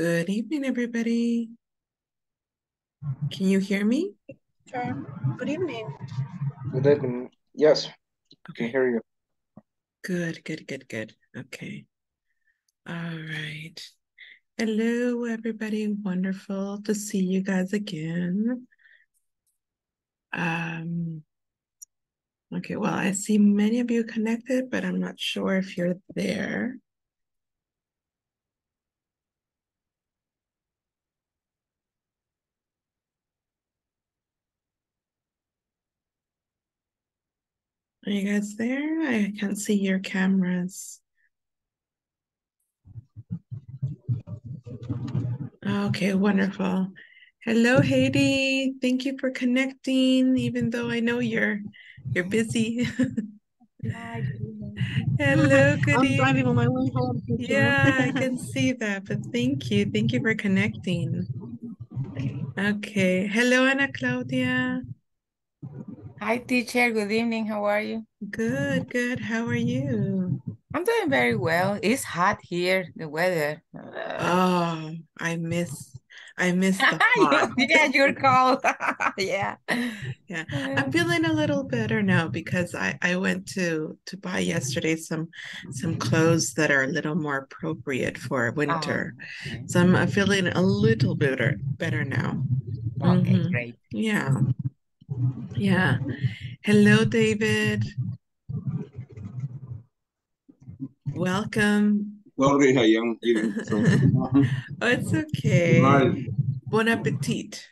Good evening, everybody. Can you hear me? Sure. Good evening. Good evening. Yes, I can hear you. Good, good, good, good. Okay. All right. Hello, everybody. Wonderful to see you guys again. Um, okay, well, I see many of you connected, but I'm not sure if you're there. Are you guys there? I can't see your cameras. Okay, wonderful. Hello, Haiti. Thank you for connecting, even though I know you're you're busy. Hi. Hello, good I'm evening. driving on my way home. Yeah, I can see that, but thank you. Thank you for connecting. Okay. Hello, Ana Claudia. Hi, teacher. Good evening. How are you? Good, good. How are you? I'm doing very well. It's hot here, the weather. Oh, I miss I miss the hot. yeah, you're cold. yeah. Yeah, I'm feeling a little better now because I I went to to buy yesterday some some clothes that are a little more appropriate for winter. okay. So I'm uh, feeling a little better better now. Okay, Mhm. great. Yeah. Yeah. Hello, David. Welcome. Sorry, I am eating. Oh, it's okay. Nice. Bon appetit.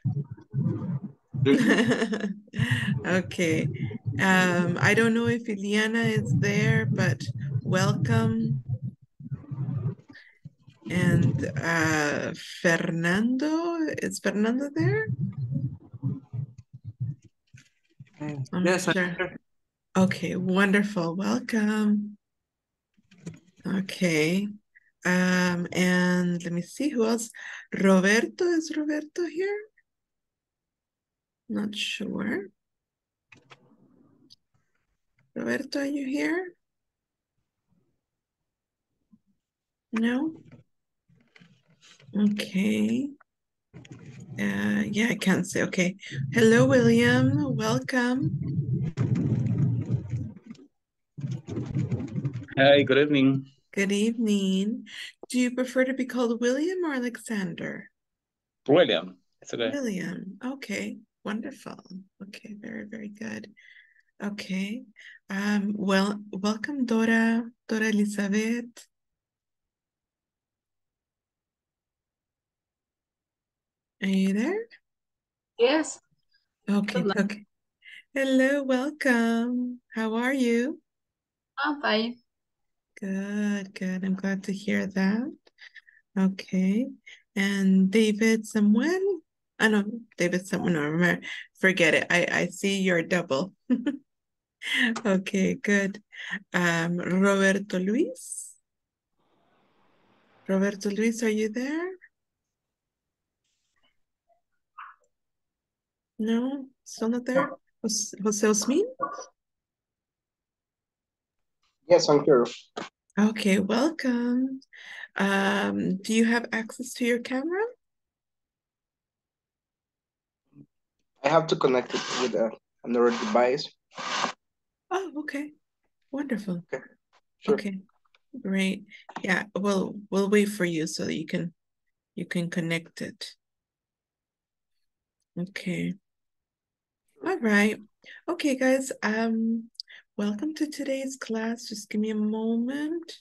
Okay. Um, I don't know if Iliana is there, but welcome. And uh, Fernando, is Fernando there? I'm Yes, I'm sure. Okay, wonderful. Welcome. Okay. Um, and let me see who else. Roberto, is Roberto here? Not sure. Roberto, are you here? No? Okay. Uh, yeah, I can't say. Okay. Hello, William. Welcome. Hi, good evening. Good evening. Do you prefer to be called William or Alexander? William. It's okay. William. Okay, wonderful. Okay, very, very good. Okay. Um, well, welcome, Dora, Dora Elizabeth. Are you there? Yes, Okay, Hello. okay. Hello, welcome. How are you? I'm fine. Good, good. I'm glad to hear that. Okay. And David someone? I know David Samuel, no, remember, forget it. I, I see your double. Okay, good. Um, Roberto Luis? Roberto Luis, are you there? No, still not there? Jos- Jose Osmin? Yes, I'm here. Okay, welcome. Um, do you have access to your camera? I have to connect it with uh, another device. Oh, okay. Wonderful. Okay. Sure. Okay, great. Yeah, we'll we'll wait for you so that you can you can connect it. Okay. All right. Okay, guys. Um, welcome to today's class. Just give me a moment.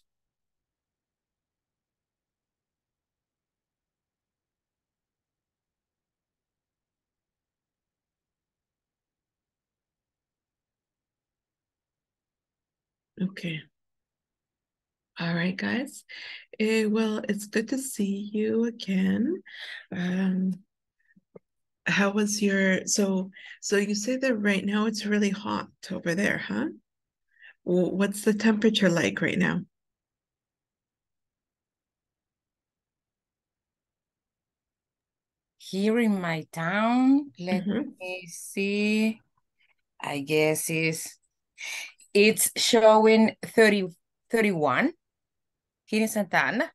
Okay. All right, guys. Eh, well, it's good to see you again. Um, how was your, so, so you say that right now it's really hot over there, huh? What's the temperature like right now? Here in my town, let Mhm. me see. I guess it's it's showing 30, 31 here in Santa Ana.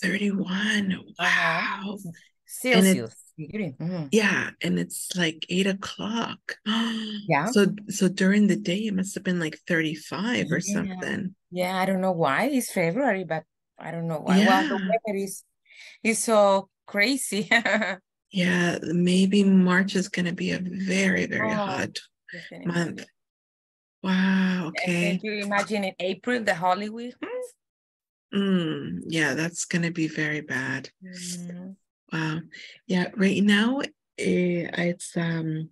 31. Uh-huh. Wow. Celsius. Mhm. Yeah, and it's like eight o'clock. Yeah. So so during the day it must have been like 35 or Yeah. something. Yeah, I don't know why it's February, but I don't know why. Well, the weather is is so crazy. Yeah, maybe March is gonna be a very, very Oh, hot month. Wow, And okay. Can you imagine in April, the Holy Week? Mm, yeah, that's gonna be very bad. Mm, Wow. Yeah, right now eh, it's um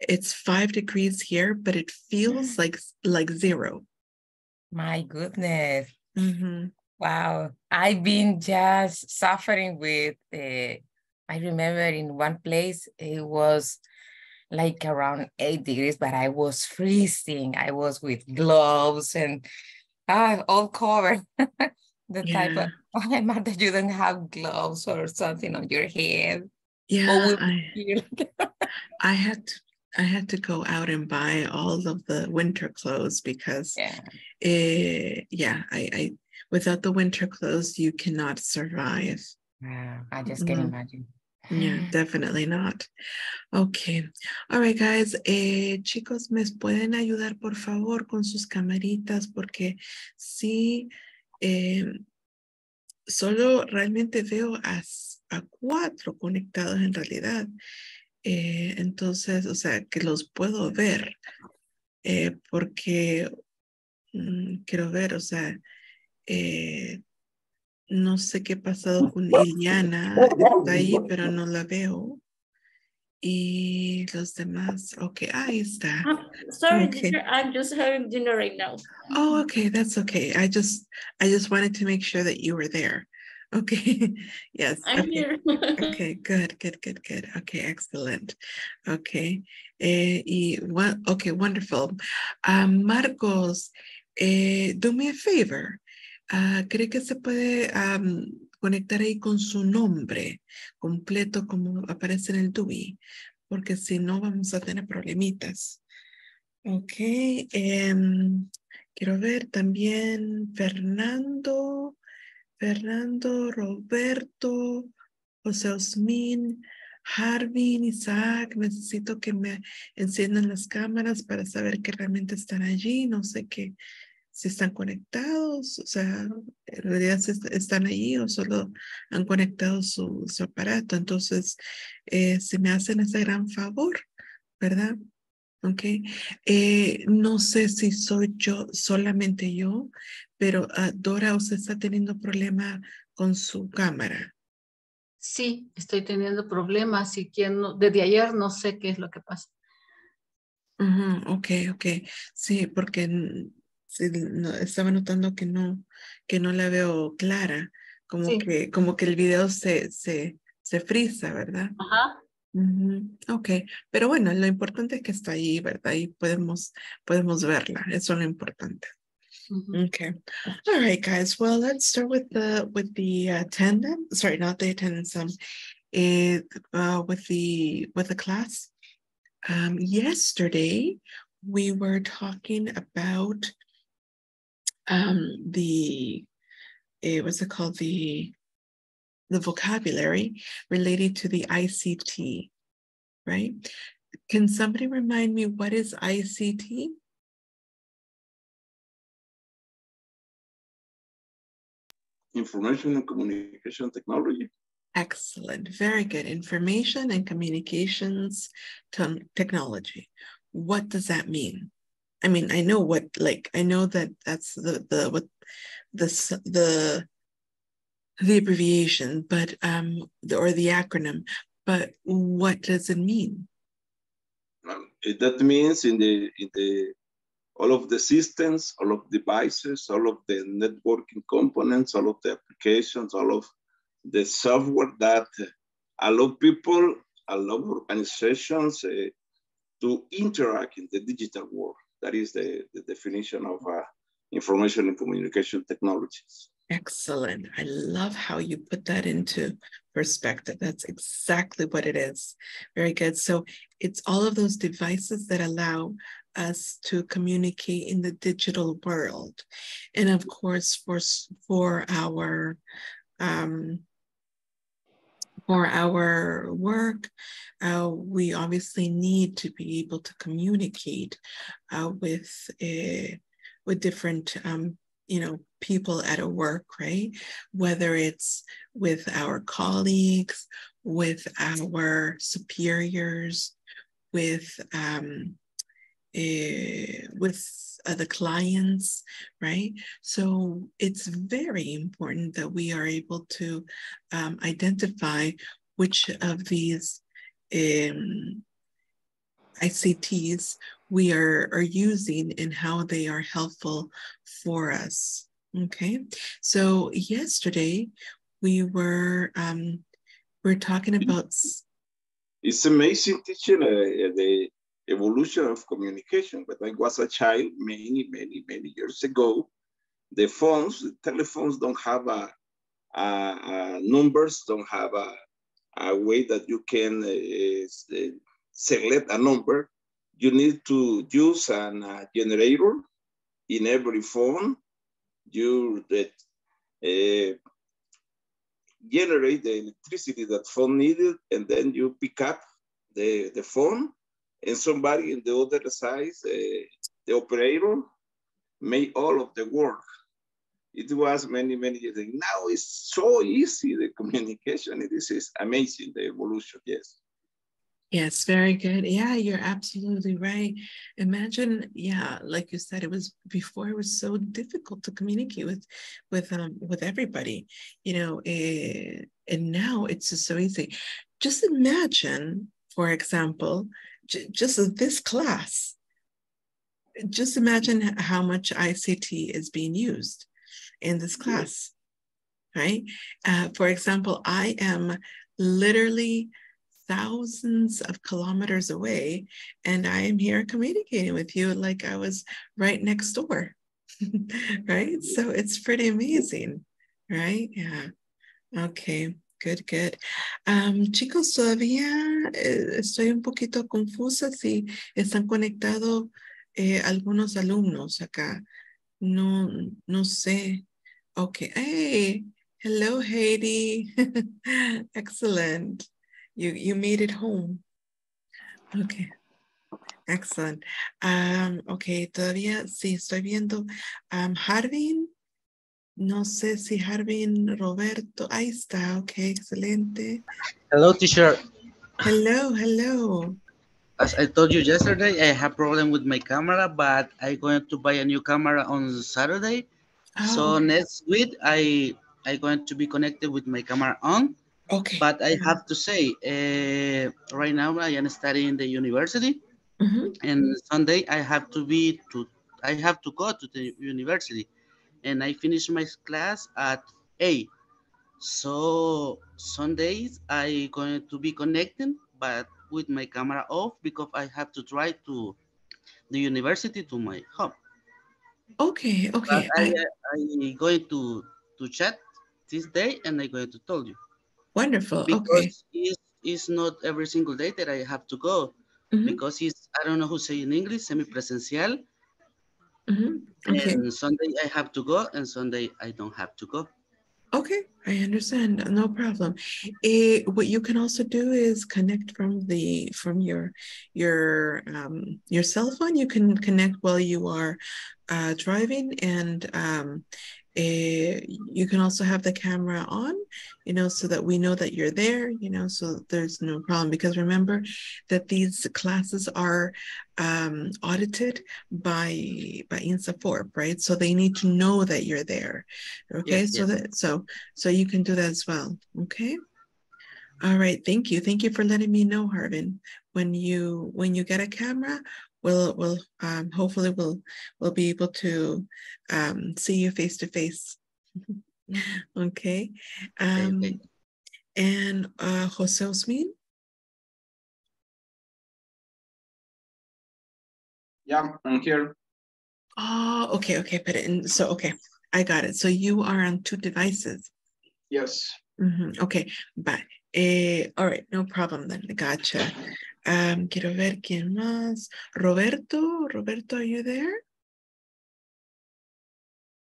it's five degrees here, but it feels like like zero. My goodness. Mhm. Wow. I've been just suffering with, uh, I remember in one place it was like around eight degrees, but I was freezing. I was with gloves and ah, all covered. the type Yeah. of, oh, Martha, you don't have gloves or something on your head. Yeah, I I had to I had to go out and buy all of the winter clothes because yeah. eh, yeah, I, I without the winter clothes you cannot survive. Wow, I just can Mhm. imagine. Yeah, definitely not. Okay. All right, guys. Eh, chicos, ¿me pueden ayudar por favor con sus camaritas? Porque sí, eh, solo realmente veo a, a cuatro conectados en realidad. Eh, entonces, o sea, que los puedo ver. eh, porque mm, quiero ver, o sea, eh, no sé qué ha pasado con Iliana. Está ahí, pero no la veo. Y los demás, ok, ahí está. Um, sorry, Okay. teacher, I'm just having dinner right now. Oh, okay, that's okay. I just, I just wanted to make sure that you were there. Okay, yes. I'm okay. here. Okay, good, good, good, good. Okay, excellent. Okay, eh, y? Okay, wonderful. Um, Marcos, eh, do me a favor. Ah, ¿Cree que se puede am, conectar ahí con su nombre completo como aparece en el DUI? Porque si no vamos a tener problemitas. Ok, em, quiero ver también Fernando, Fernando, Roberto, José Osmin, Harvin, Isaac, necesito que me enciendan las cámaras para saber que realmente están allí, no sé qué, si están conectados, o sea, en realidad están allí o solo han conectado su, su aparato, entonces, eh, si me hacen ese gran favor, ¿verdad? Ok, eh, no sé si soy yo, solamente yo, pero ah, Dora, usted está teniendo problema con su cámara. Sí, estoy teniendo problemas y quien no- desde ayer no sé qué es lo que pasa. Ujú, ok, ok, sí, porque estaba notando que no, que no la veo clara, como Sí. que, como que el video se, se, se frisa, ¿verdad? Ajá. Ujú, Ok, pero bueno, lo importante es que está ahí, ¿verdad? Y podemos, podemos verla, eso es lo importante. Okay. All right, guys. Well, let's start with the with the attendance. Sorry, not the attendance. Um, it, uh, with the with the class. Um, yesterday we were talking about um the eh, what's it called the the vocabulary related to the ICT, right? Can somebody remind me what is ICT? Information and communication technology. Excellent. Very good. Information and communications technology. What does that mean? I mean, I know what, like, I know that that's the, the, what, the, the, the abbreviation, but, um, the, or the acronym, but what does it mean? Um, that means in the in the all of the systems, all of the devices, all of the networking components, all of the applications, all of the software that allow people, allow organizations uh, to interact in the digital world. That is the, the definition of uh, information and communication technologies. Excellent. I love how you put that into perspective. That's exactly what it is. Very good. So it's all of those devices that allow us to communicate in the digital world. And of course, for, for our um, for our work, uh, we obviously need to be able to communicate uh, with uh, with different um, you know people at a work, right? Whether it's with our colleagues, with our superiors, with um, uh, with other clients, right? So it's very important that we are able to um, identify which of these um, ICTs we are, are using and how they are helpful for us. Okay, so yesterday we were um, we're talking about. It's amazing teaching uh, the evolution of communication. When I was a child, many, many, many years ago, the phones, the telephones don't have a, a, a numbers, don't have a, a, way that you can uh, select a number. You need to use a uh, generator in every phone. You that uh, generate the electricity that phone needed, and then you pick up the, the phone and somebody in the other side, uh, the operator, made all of the work. It was many, many years. ago. Now it's so easy, the communication. This is amazing, the evolution, yes. Yes, very good. Yeah, you're absolutely right. Imagine, yeah, like you said, it was before it was so difficult to communicate with, with um, with everybody, you know, uh, and now it's just so easy. Just imagine, for example, just this class, just imagine how much ICT is being used in this class, right? Uh, for example, I am literally thousands of kilometers away and I am here communicating with you like I was right next door, right? So it's pretty amazing, right? Yeah. Okay. Good, good. Um, chicos, todavía eh, estoy un poquito confusa si están conectados eh, algunos alumnos acá. No, no sé. Okay. Hey, hello, Haiti. Excellent. You, you made it home. Okay. Excellent. Um, okay, todavía sí estoy viendo. Um, Harvin, no sé si Harvin, Roberto, ahí está, ok, excelente. Hello, teacher. Hello, hello. As I told you yesterday, I have problem with my camera, but I'm going to buy a new camera on Saturday. Oh, So next week, I I going to be connected with my camera on. okay. But I have to say, uh, right now I am studying the university, Mhm. and Sunday I have to be to I have to go to the university, and I finish my class at eight. So Sundays I going to be connecting, but with my camera off because I have to try to the university to my home. Okay, But okay. I I, I going to to chat this day, and I'm going to tell you wonderful. Okay. because it's, it's not every single day that I have to go Mhm, because it's I don't know who say in English semi-presential mhm, Okay. and Sunday I have to go and Sunday I don't have to go. Okay, I understand. No problem. Eh, what you can also do is connect from the from your your um, your cell phone. You can connect while you are uh, driving, and um, eh, you can also have the camera on. You know, so that we know that you're there. You know, so there's no problem. Because remember that these classes are um, audited by by INSAFORP, right? So they need to know that you're there. Okay, Yes, so yes. that so so you can do that as well. Okay. All right. Thank you. Thank you for letting me know, Harvin. When you when you get a camera, we'll we'll um, hopefully we'll we'll be able to um, see you face to face. Okay. Um, okay. And uh, Jose Osmin. Yeah, I'm here. Oh, okay, okay. Put it in, so okay, I got it. So you are on two devices. Yes. Mhm, Okay, bye. Eh, all right, no problem then. Gotcha. Um, quiero ver quién más. Roberto, Roberto, are you there?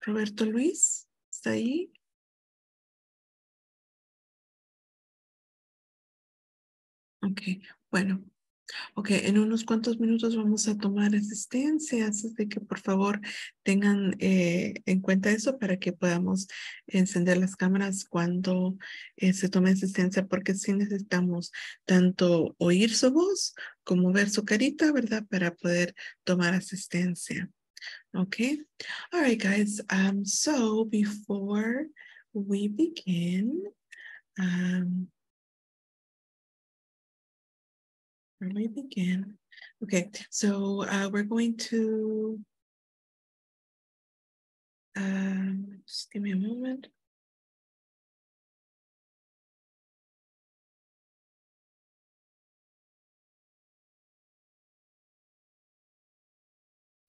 Roberto Luis, ¿está ahí? Ok, bueno, Ok, en unos cuantos minutos vamos a tomar asistencia, así que por favor tengan eh, en cuenta eso para que podamos encender las cámaras cuando eh, se tome asistencia, porque sí necesitamos tanto oír su voz como ver su carita, ¿verdad? Para poder tomar asistencia. Okay. All right, guys. Um, so before we begin, um, where we begin? Okay, so uh, we're going to um, just give me a moment.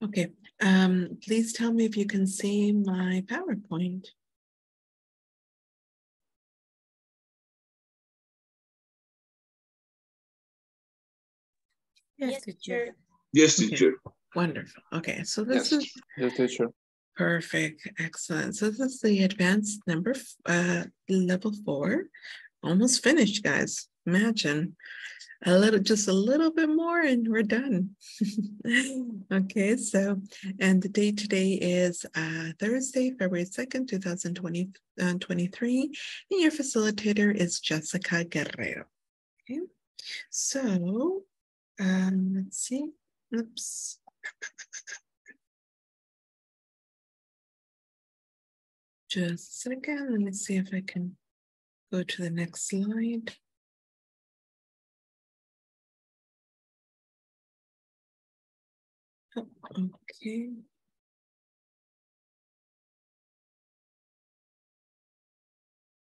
Okay, um, please tell me if you can see my PowerPoint. Yes, teacher. Yes, Okay. teacher. Wonderful. Okay, so this Yes. is Yes, teacher. perfect. Excellent. So this is the advanced number, uh, level four. Almost finished, guys. Imagine a little, just a little bit more and we're done. okay, so, and the date today is uh, Thursday, February 2nd, 2020, uh, 23, and your facilitator is Jessica Guerrero. Okay, so um, let's see. Oops. Just a second. Let me see if I can go to the next slide. Oh, Okay.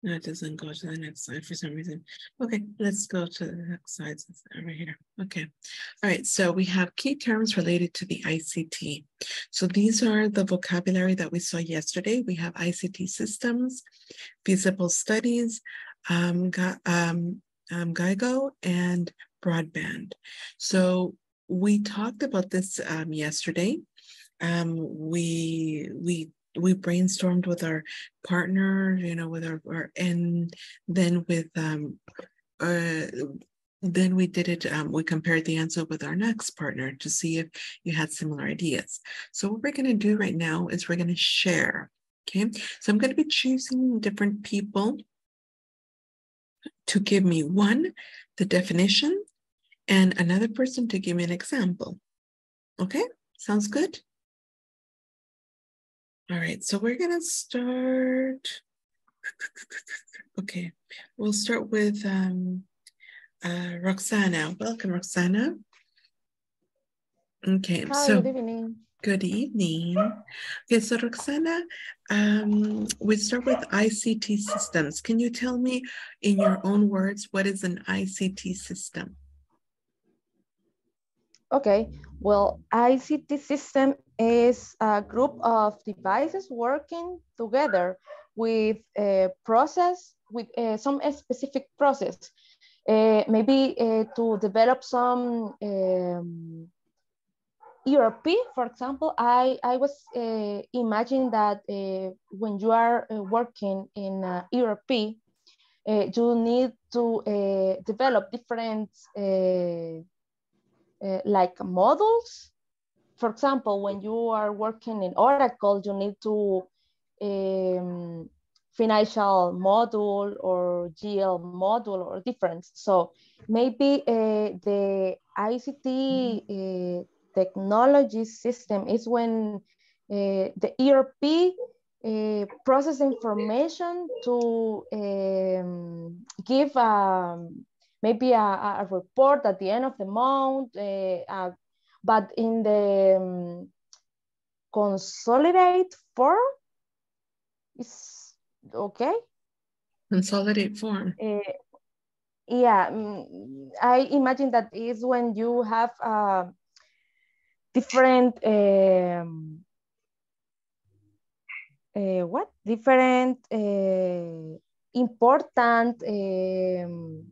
No, it doesn't go to the next slide for some reason. Okay, let's go to the next slide. It's over here. Okay. All right, so we have key terms related to the ICT. So these are the vocabulary that we saw yesterday. We have ICT systems, feasible studies, um, um, um, GIGO, and broadband. So we talked about this um, yesterday. Um, we we we brainstormed with our partner, you know, with our, our and then with um, uh, then we did it. Um, we compared the answer with our next partner to see if you had similar ideas. So what we're going to do right now is we're going to share. Okay, so I'm going to be choosing different people to give me one, the definition, and another person to give me an example. Okay, sounds good? All right, so we're gonna start. Okay, we'll start with um, uh, Roxana. Welcome, Roxana. Okay, Hi, so good evening. good evening. Okay, so Roxana, um, we start with ICT systems. Can you tell me in your own words what is an ICT system? Okay, well, ICT system is a group of devices working together with a process, with uh, some specific process. Uh, maybe uh, to develop some um, ERP, for example, I, I was uh, imagining that uh, when you are uh, working in uh, ERP, uh, you need to uh, develop different uh, uh, like models. For example, when you are working in Oracle, you need to um, financial module or GL module or different. So maybe uh, the ICT uh, technology system is when uh, the ERP uh, process information to um, give um, maybe a, a, report at the end of the month, uh, uh, but in the um, consolidate form is okay. Consolidate form. Uh, yeah, mm, I imagine that is when you have uh, different um, uh, what different uh, important um,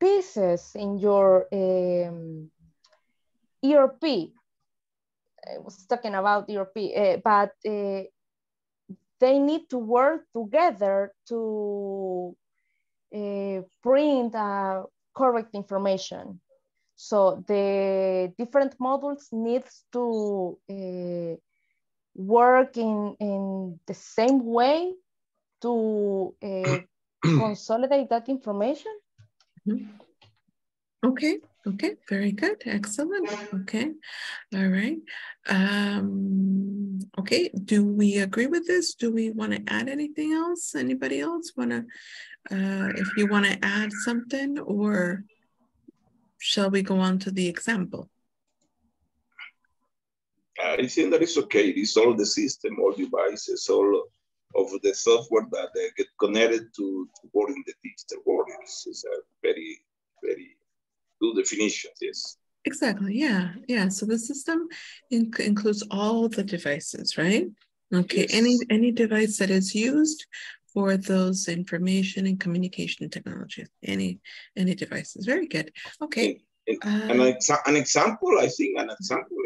pieces in your um, ERP. I was talking about ERP, uh, but uh, they need to work together to uh, print correct information. So the different modules needs to uh, work in, in the same way to uh, consolidate that information. Mhm. Okay, okay, very good, excellent. Okay, all right. Um, okay, do we agree with this? Do we want to add anything else? Anybody else want to, uh, if you want to add something or shall we go on to the example? I think that is okay. It's all the system, all devices, all of the software that they get connected to, to work in the digital world. It's, very definition, yes. Exactly, yeah, yeah. So the system inc- includes all the devices, right? Okay, any Yes. any device that is used for those information and communication technologies, any any devices. Very good. Okay. And an, Uh, exa- an example, I think, an example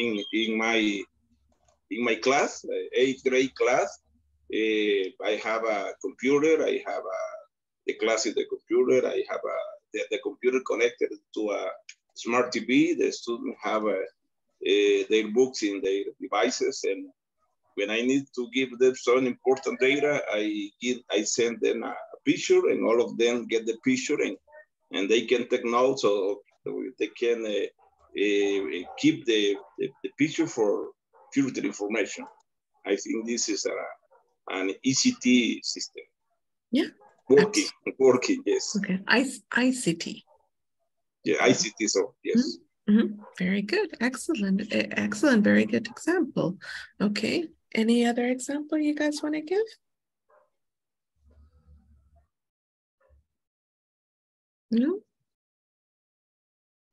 in in my in my class, uh, eighth grade class, uh, I have a computer. I have a the class is the computer. I have a the, the computer connected to a smart TV. The students have uh, their books in their devices, and when I need to give them some important data, I give I send them a picture, and all of them get the picture, and and they can take notes or they can uh, uh, keep the, the, the picture for future information. I think this is a, an ECT system. Yeah. Working, working, yes. okay. I ICT. Yeah, ICT, so yes. Mhm. Very good. Excellent. Excellent. Very good example. Okay. Any other example you guys want to give? No?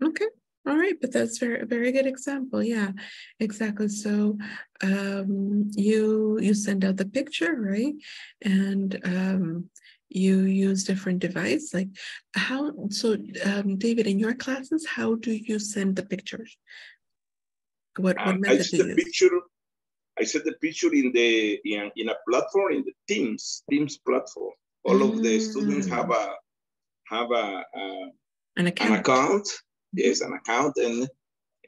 Okay. All right, but that's very very good example. Yeah, exactly. So um you you send out the picture, right? And um you use different device like how so um David in your classes how do you send the pictures? What what Um, I method see do the use? picture. I set the picture in the in, in a platform in the Teams Teams platform. All of the students have Mm. a have a, a An an account. account. Yes, an account, and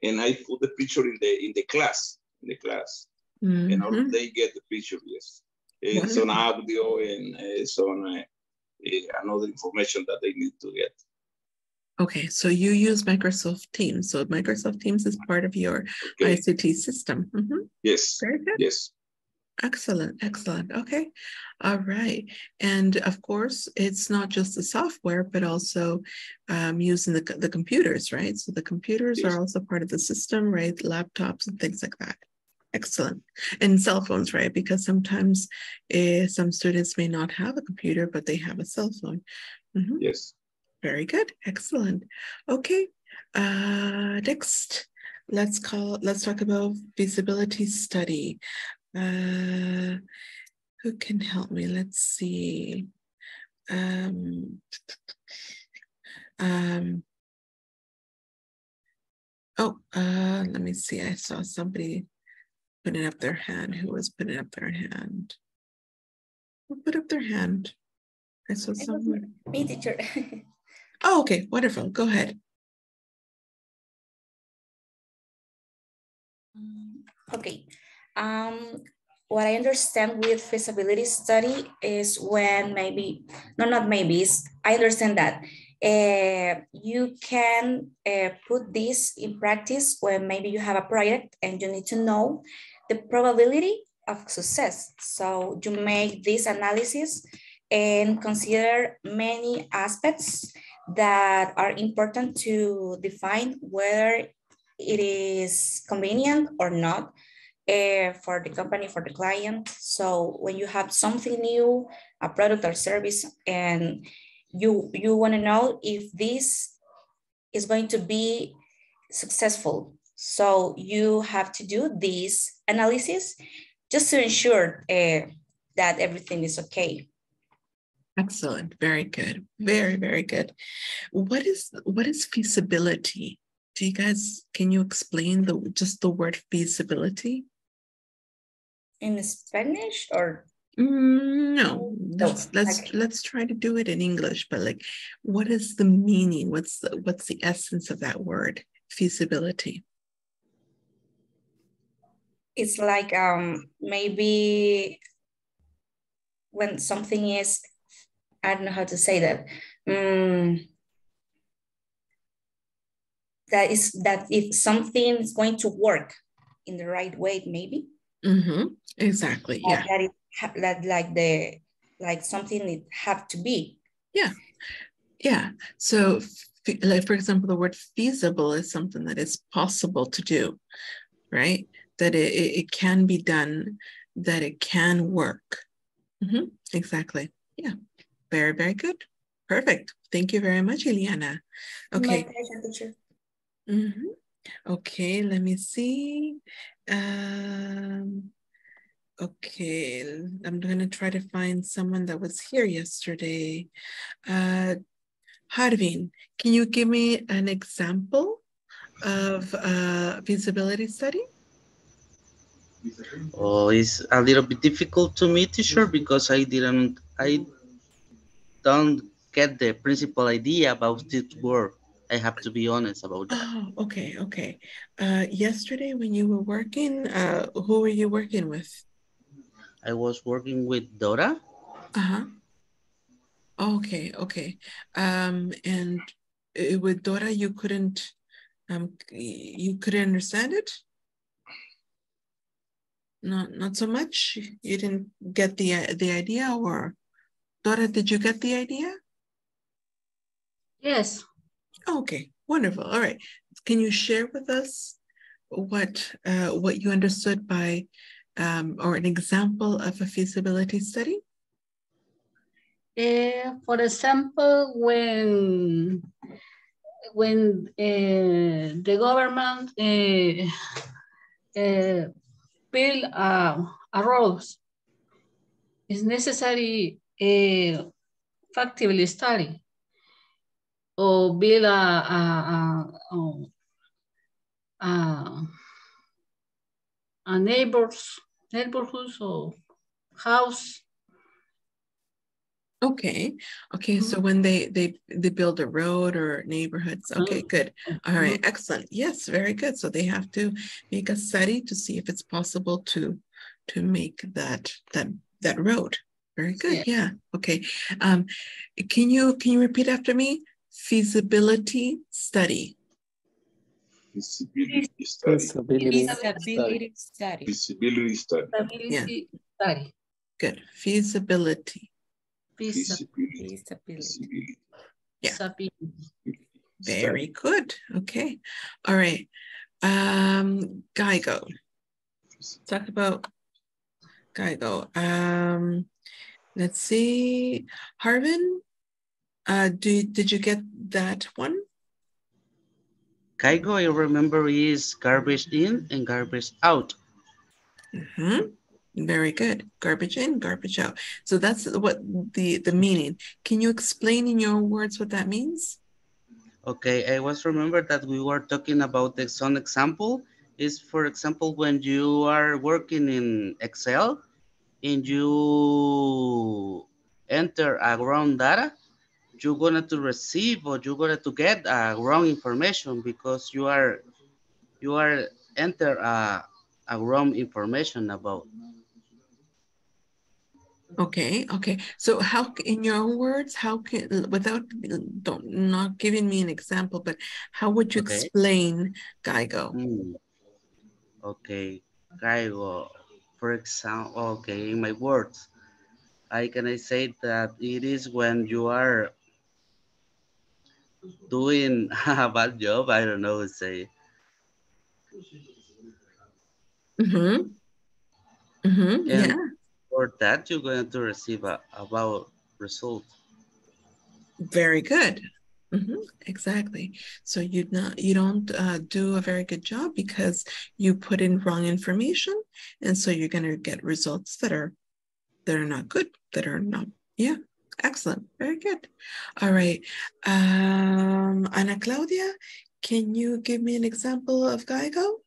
and I put the picture in the in the class in the class, and all Mhm. they get the picture. Yes, it's on audio and it's on uh, another information that they need to get. Okay, so you use Microsoft Teams. So Microsoft Teams is part of your Okay. ICT system. Mhm. Yes. Very good. Yes. Excellent, excellent. Okay. All right. And of course, it's not just the software, but also um, using the, the computers, right? So the computers Yes. are also part of the system, right? Laptops and things like that. Excellent. And cell phones, right? Because sometimes uh, some students may not have a computer, but they have a cell phone. Mhm. Yes. Very good. Excellent. Okay. Uh, next, let's call, let's talk about feasibility study. Uh, who can help me? Let's see. Um, um, oh, uh, let me see. I saw somebody putting up their hand. Who was putting up their hand? Who put up their hand? I saw someone. Me, teacher. Oh, okay. Wonderful. Go ahead. Okay. Um, what I understand with feasibility study is when maybe, no, not maybe, I understand that uh, you can uh, put this in practice when maybe you have a project and you need to know the probability of success. So you make this analysis and consider many aspects that are important to define whether it is convenient or not uh, for the company, for the client. So when you have something new, a product or service, and you, you wanna know if this is going to be successful. So you have to do this analysis just to ensure uh, that everything is okay. Excellent. Very good. Very, very good. What is what is feasibility? Do you guys can you explain the just the word feasibility? In Spanish or Mm, No, let's let's okay. let's try to do it in English, but like what is the meaning? What's the what's the essence of that word? Feasibility. It's like um maybe when something is, I don't know how to say that. Mm, that is that if something is going to work in the right way, maybe. Mm-hmm. Exactly. or Yeah. That it ha- that like the like something it have to be. Yeah. Yeah. So, like for example, the word feasible is something that is possible to do, right? That it, it, can be done, that it can work. Mhm, Exactly. Yeah. Very, very good. Perfect. Thank you very much, Eliana. My Okay. pleasure, teacher. Mhm. Okay, let me see. Um, okay, I'm gonna try to find someone that was here yesterday. Uh, Harvin, can you give me an example of a feasibility study? Oh, it's a little bit difficult to me, teacher, because I didn't, I don't get the principal idea about this work. I have to be honest about that. Oh, okay, okay. Uh, yesterday when you were working, uh, who were you working with? I was working with Dora. Uh-huh. Okay, okay. Um, and uh, with Dora, you couldn't, um, you couldn't understand it? Not, not so much? You didn't get the, uh, the idea or? Dora, did you get the idea? Yes. Okay, wonderful. All right. Can you share with us what, uh, what you understood by, um, or an example of a feasibility study? Eh, for example, when when eh, the government eh, build a, roads, it's necessary a factibility study or build a, a, a, a, a, neighbors or house. Okay, okay, so when they they they build a road or neighborhoods, okay, Mm. good. All right, excellent. Yes, very good. So they have to make a study to see if it's possible to to make that that that road. Very good. Yeah. Okay. Um, can you can you repeat after me? Feasibility study. Feasibility study. Feasibility. Feasibility study. Feasibility study. Feasibility study. Good. Feasibility. Feasibility. Feasibility. Feasibility. Yeah. Very good. Okay. All right. Um, GIGO. Talk about GIGO. Um, let's see. Harvin, uh, do, did you get that one? Kaigo, I remember, is garbage in and garbage out. Mhm. Very good. Garbage in, garbage out. So that's what the the meaning. Can you explain in your words what that means? Okay, I was remember that we were talking about the some example is for example when you are working in Excel and you enter a wrong data, you're gonna to receive or you're gonna to get a wrong information because you are you are enter a, a wrong information about. Okay, okay. So how, in your own words, how can, without, don't, not giving me an example, but how would you Okay. explain GIGO? Hmm. Okay, Kaigo, for example, okay, in my words, I can I say that it is when you are doing a bad job, I don't know, say, Mm-hmm. Mm-hmm, yeah, for that you're going to receive a about result. very good. Mhm, exactly. So you not, you don't uh, do a very good job because you put in wrong information. And so you're gonna get results that are, that are not good, that are not, yeah, excellent, very good. All right, um, Ana Claudia, can you give me an example of GIGO?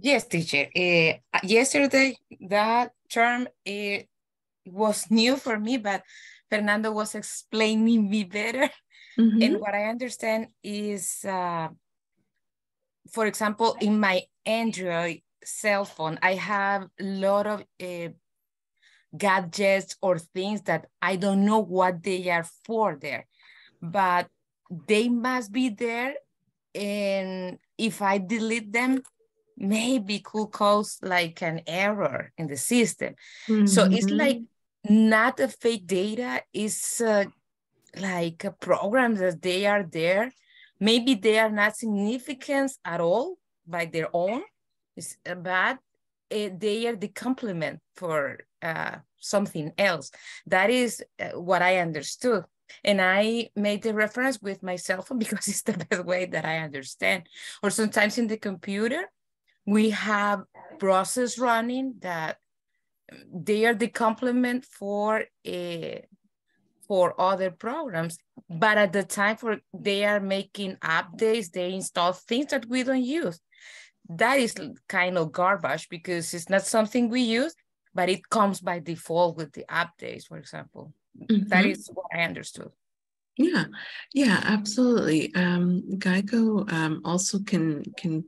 Yes, teacher. Uh, yesterday, that term it was new for me, but Fernando was explaining me better. Mhm. And what I understand is, uh, for example, in my Android cell phone, I have a lot of uh, gadgets or things that I don't know what they are for there, but they must be there. And if I delete them, maybe could cause like an error in the system. So it's Mhm. like not a fake data, it's uh, like a program that they are there. Maybe they are not significant at all by their own, it's, uh, but uh, they are the complement for uh, something else. That is uh, what I understood. And I made the reference with my cell phone because it's the best way that I understand. Or sometimes in the computer, we have process running that they are the complement for a for other programs. But at the time for they are making updates they install things that we don't use. That is kind of garbage because it's not something we use but it comes by default with the updates for example. That Mhm. is what i understood Yeah, yeah, absolutely. Um, GIGO um, also can can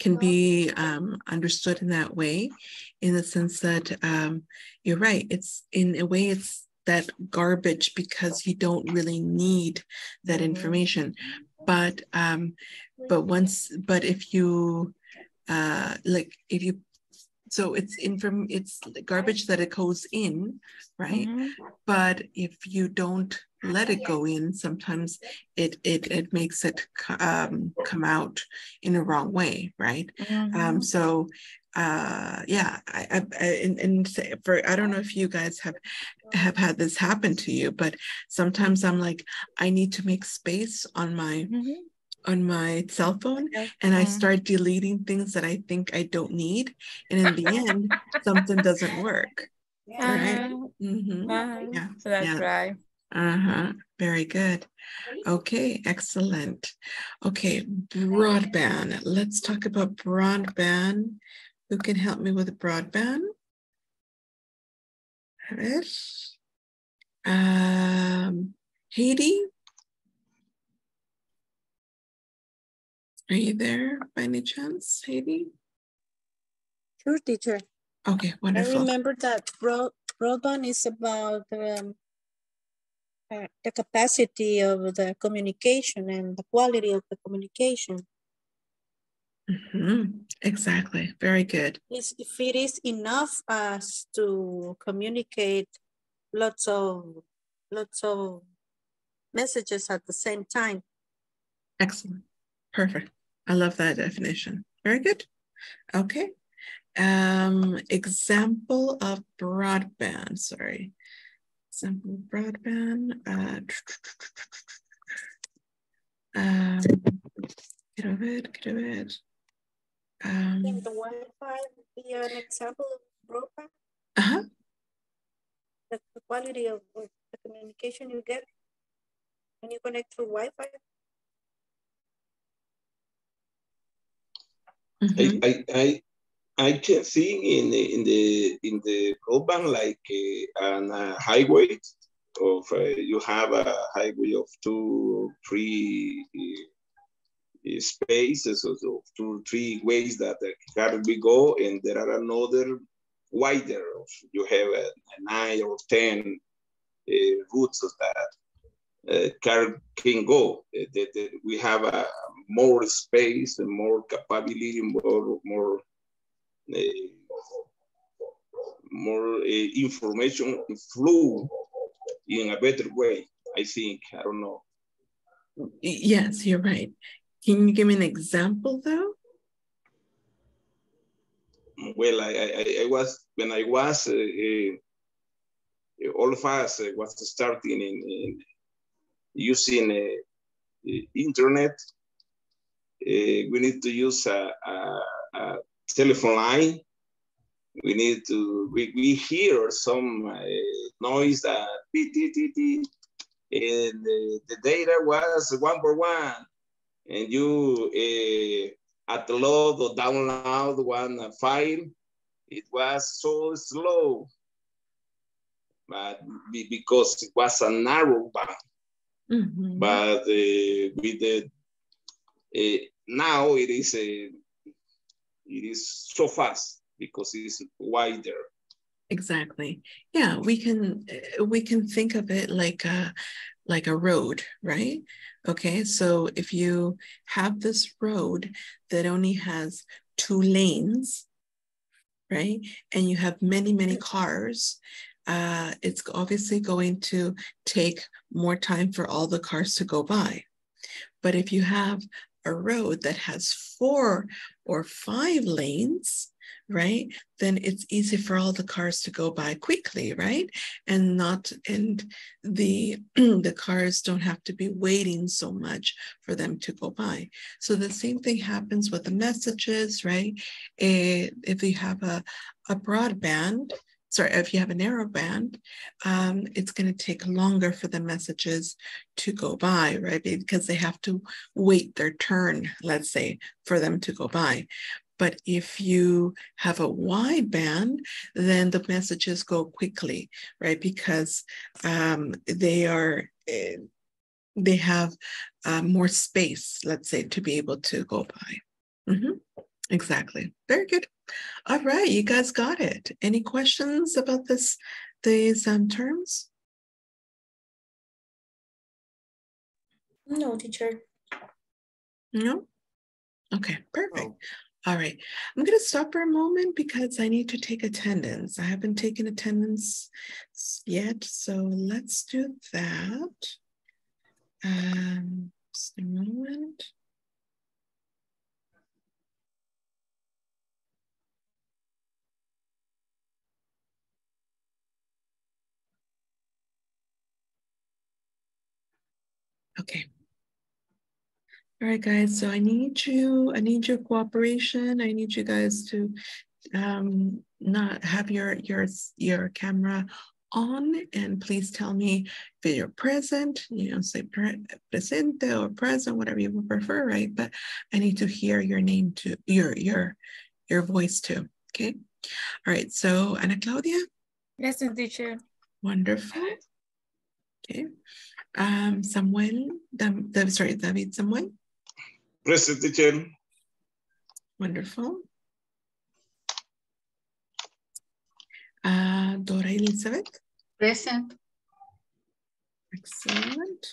can be um, understood in that way, in the sense that um, you're right. It's in a way it's that garbage because you don't really need that information. But um, but once but if you uh, like if you so it's inform it's garbage that it goes in, right? Mhm. but if you don't let it go in sometimes it it, it makes it um, come out in a wrong way right um Mhm. so uh yeah i i, I and, and for i don't know if you guys have have had this happen to you but sometimes i'm like i need to make space on my Mhm. On my cell phone Okay. and i Mhm. start deleting things that i think i don't need and in the end something doesn't work right Uh, hmm uh, yeah So that's yeah right uh-huh. Very good. Okay, excellent. Okay, broadband. Let's talk about broadband. Who can help me with broadband? Um, Heidi? Are you there by any chance, Heidi? Sure, teacher. Okay, wonderful. I remember that broad, broadband is about um, uh, the capacity of the communication and the quality of the communication. Mhm, Exactly. Very good. Is if it is enough as to communicate lots of lots of messages at the same time. Excellent. Perfect. I love that definition. Very good. Okay. Um, example of broadband. Sorry. Example of broadband. Uh, um, get over it. Get over it. Can Um, the Wi-Fi be an example of broadband? uh-huh. The, the quality of, of the communication you get when you connect through Wi-Fi? Mhm. I, I, I, I can see in the in the in the broadband like uh, an uh, highway of uh, you have a highway of two three uh, spaces or of two three ways that the car will go and there are another wider you have a, nine or ten uh, routes that uh, car can go. Uh, we have a more space and more capability, more more uh, more uh, information flow in a better way. I think. I don't know. Yes, you're right. Can you give me an example though? Well, I I, I was when I was uh, uh, all of us uh, was starting in, in using uh, uh, internet. Uh, we need to use a, a, a telephone line. We need to, we, we hear some uh, noise that beep, beep, beep, beep, and the, the data was one per one. And you uh, upload or download one file. It was so slow, but because it was a narrow band. Mm -hmm. But uh, with the Eh, now it is a it is so fast because it's wider. Exactly. Yeah, we can eh, we can think of it like a like a road, right? Okay, so if you have this road that only has two lanes, right, and you have many many cars, uh, it's obviously going to take more time for all the cars to go by. But if you have a road that has four or five lanes, right, then it's easy for all the cars to go by quickly, right? And not, and the, the cars don't have to be waiting so much for them to go by. So the same thing happens with the messages, right? Eh, if you have a, a broadband, sorry, if you have a narrow band, um, it's going to take longer for the messages to go by, right? Because they have to wait their turn, let's say, for them to go by. But if you have a wide band, then the messages go quickly, right? Because um, they are, eh, they have uh, more space, let's say, to be able to go by. Mm -hmm. Exactly. Very good. All right, you guys got it. Any questions about this, these um, terms? No, teacher. No? Okay, perfect. All right, I'm going to stop for a moment because I need to take attendance. I haven't taken attendance yet, so let's do that. Um, just a moment. Okay. All right, guys. So I need you, I need your cooperation. I need you guys to um, not have your your your camera on and please tell me if you're present, you know, say pre presente or present, whatever you would prefer, right? But I need to hear your name to your your your voice too. Okay. All right. So Ana Claudia. Present teacher. Wonderful. Okay. Um, Samuel, David, sorry, David Samuel. Present teacher. Wonderful. Uh, Dora Elizabeth. Present. Excellent.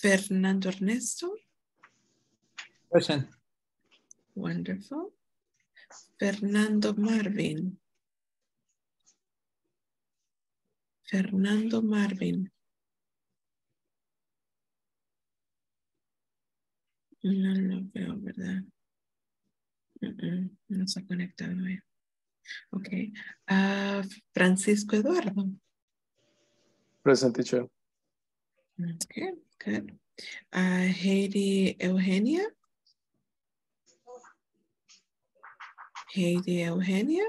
Fernando Ernesto. Present. Wonderful. Fernando Marvin. Fernando Marvin. No lo veo, ¿verdad? Uh -uh, no se ha conectado. Eh. Ok. Uh, Francisco Eduardo. Present teacher. Okay, good. Uh, Heidi Eugenia. Heidi Eugenia.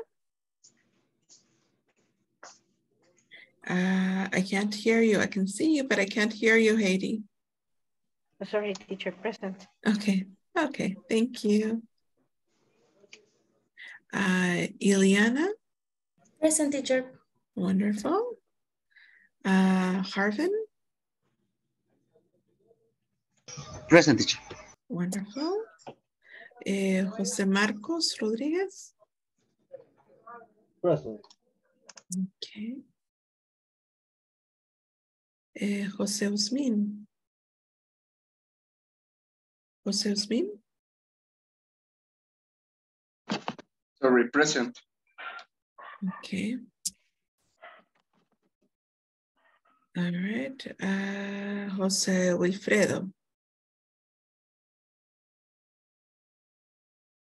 Uh, I can't hear you. I can see you, but I can't hear you, Heidi. Sorry, teacher, present. Okay, okay, thank you. Uh, Ileana? Present, teacher. Wonderful. Uh, Harvin? Present, teacher. Wonderful. Uh, Jose Marcos Rodriguez? Present. Okay. Eh, José Usmin. José Usmin. Sorry, present. Okay. All right. Uh, José Wilfredo.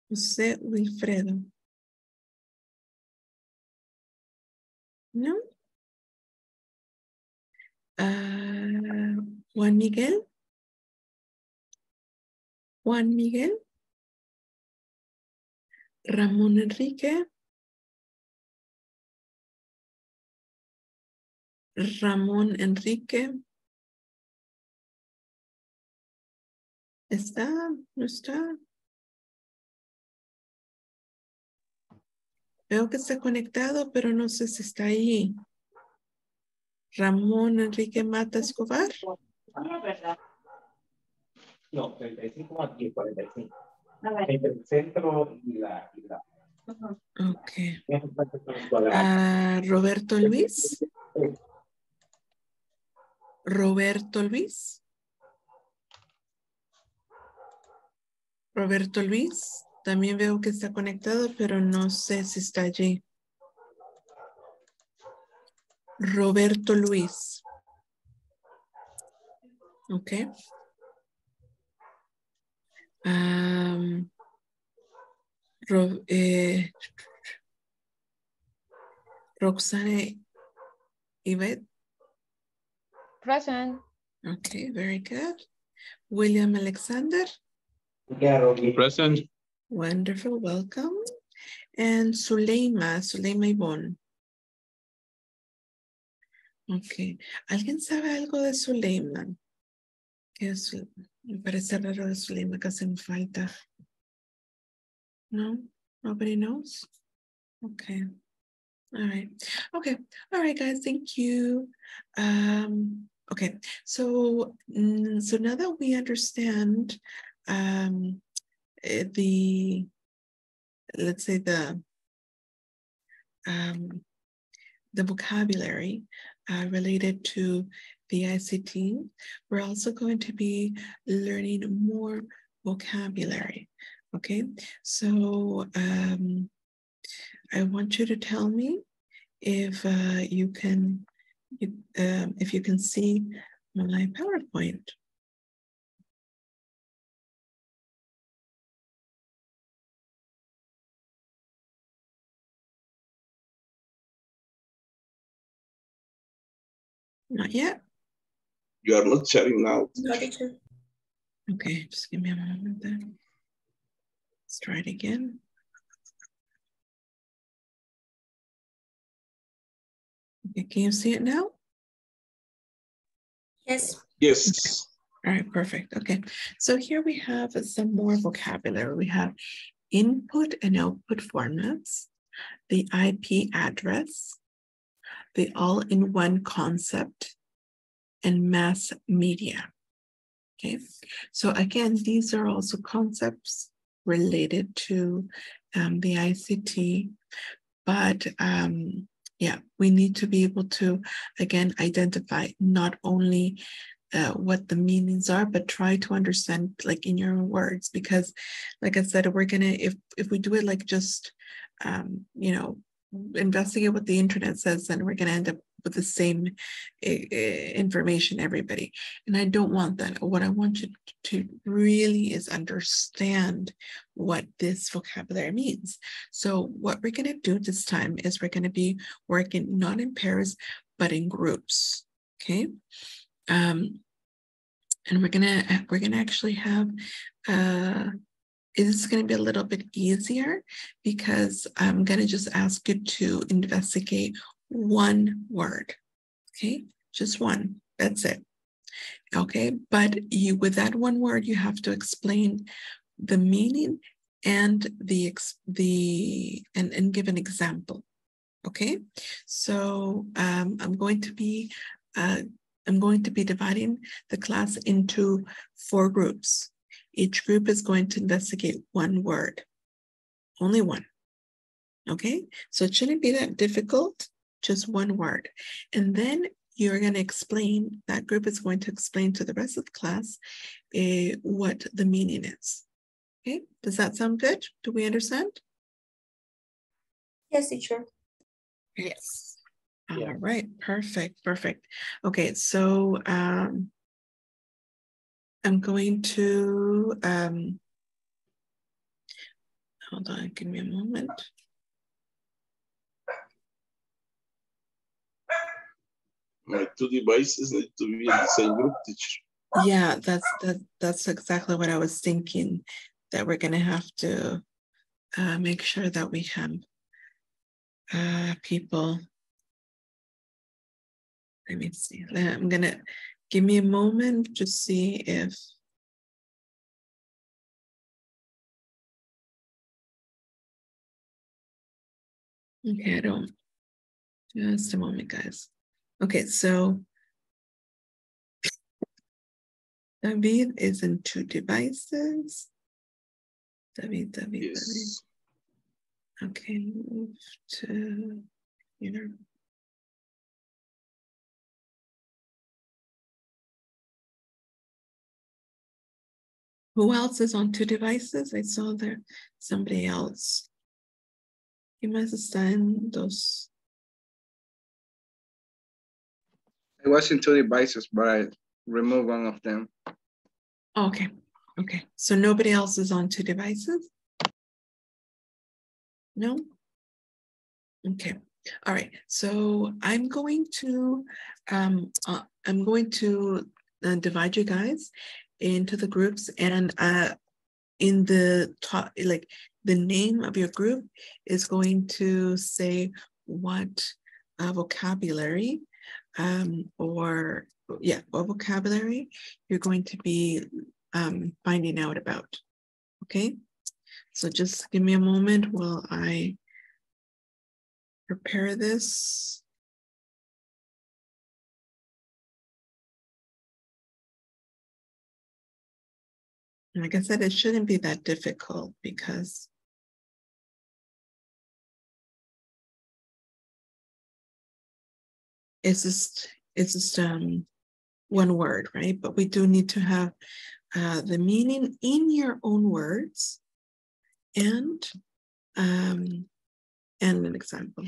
José Wilfredo. No. Uh, Juan Miguel. Juan Miguel. Ramón Enrique. Ramón Enrique. ¿Está? ¿No está? Veo que está conectado, pero no sé si está ahí. Ramón Enrique Mata Escobar. No, 35 aquí, 45. Entre el centro y la... Y la... Ok. Roberto Luis. Roberto Luis. Roberto Luis. También veo que está conectado, pero no sé si está allí. Roberto Luis. Ok. Um, Ro, eh, Roxana Yvette. Present. Okay, very good. William Alexander. Yeah, Present. Wonderful, welcome. And Suleima, Suleima Ivonne. Ok. ¿Alguien sabe algo de Suleima? ¿Qué es? Me parece raro de Suleima que hace falta. No? Nobody knows? Okay. All right. Okay. All right, guys. Thank you. Um, okay. So, mm, so now that we understand um, eh, the, let's say the, um, the vocabulary uh, related to the ICT, we're also going to be learning more vocabulary. Okay, so um, I want you to tell me if uh, you can, um, if you can see my PowerPoint. Not yet. You are not sharing now. Okay, just give me a moment then. Let's try it again. Okay, can you see it now? Yes. Yes. All right, perfect. Okay, so here we have some more vocabulary. We have input and output formats, the IP address, the all-in-one concept, and mass media. Okay, so again, these are also concepts related to um, the ICT, but um, yeah, we need to be able to, again, identify not only uh, what the meanings are, but try to understand like in your own words, because like I said, we're gonna, if, if we do it like just, um, you know, investigate what the internet says, then we're gonna end up with the same uh, information, everybody. And I don't want that. What I want you to really is understand what this vocabulary means. So what we're going to do this time is we're going to be working not in pairs, but in groups. Okay. Um, and we're gonna we're gonna actually have uh it's going to be a little bit easier because I'm going to just ask you to investigate one word. Okay, just one. That's it. Okay, but you with that one word, you have to explain the meaning and the the and, and give an example. Okay, so um, I'm going to be uh, I'm going to be dividing the class into four groups. Each group is going to investigate one word, only one. Okay, so it shouldn't be that difficult just one word. And then you're going to explain, that group is going to explain to the rest of the class uh, what the meaning is. Okay, does that sound good? Do we understand? Yes, teacher. Yes. All right, perfect, perfect. Okay, so um, I'm going to, um, hold on, give me a moment. my two devices need to be in the same group, teacher. Yeah, that's that, that's exactly what I was thinking. That we're gonna have to uh, make sure that we have uh, people. Let me see. I'm gonna Give me a moment to see if Okay, I don't. Just a moment, guys. Okay, so David is in two devices. David, David, yes. David. Okay, move to, you know. Who else is on two devices? I saw there somebody else. ¿Quién más está en dos? I was in two devices, but I removed one of them. Okay, okay. So nobody else is on two devices? No? Okay, all right. So I'm going to, um, uh, I'm going to uh, divide you guys into the groups and uh, in the top, like the name of your group is going to say what uh, vocabulary um, or yeah, what vocabulary you're going to be um, finding out about. Okay, so just give me a moment while I prepare this. Like I said, it shouldn't be that difficult because it's just it's just um one word, right? But we do need to have uh, the meaning in your own words and um and an example.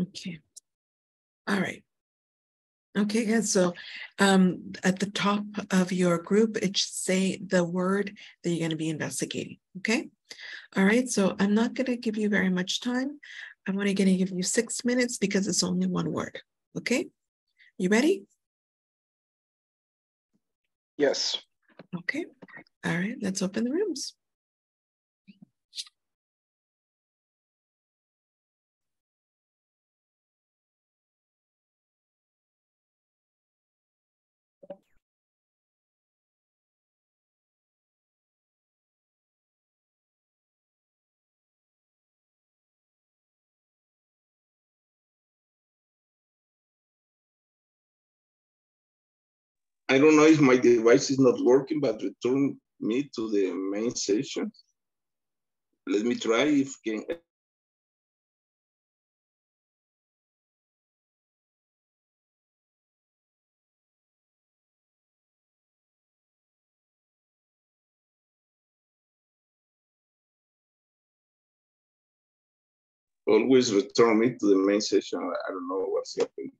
Okay. All right. Okay, guys. So um, at the top of your group, it should say the word that you're going to be investigating. Okay. All right. So I'm not going to give you very much time. I'm only going to give you six minutes because it's only one word. Okay. You ready? Yes. Okay. All right. Let's open the rooms. I don't know if my device is not working, but return me to the main session. Let me try if can. Always return me to the main session. I don't know what's happening.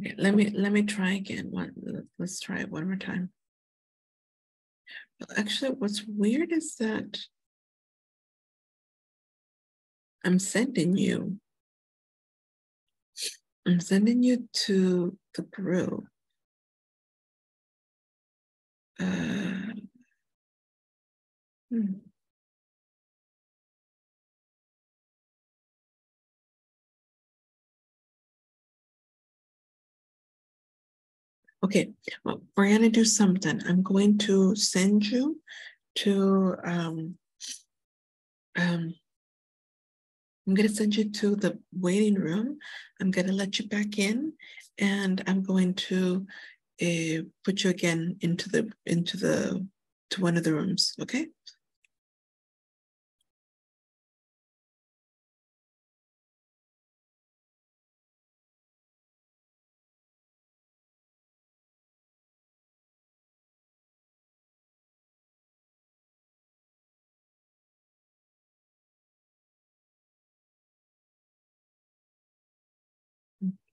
Okay, let me let me try again. One, let's try it one more time. Well, actually, what's weird is that I'm sending you. I'm sending you to the group. Uh, hmm. Okay, well, we're going to do something. I'm going to send you to, um, um, I'm going to send you to the waiting room. I'm going to let you back in and I'm going to uh, put you again into the, into the, to one of the rooms. Okay.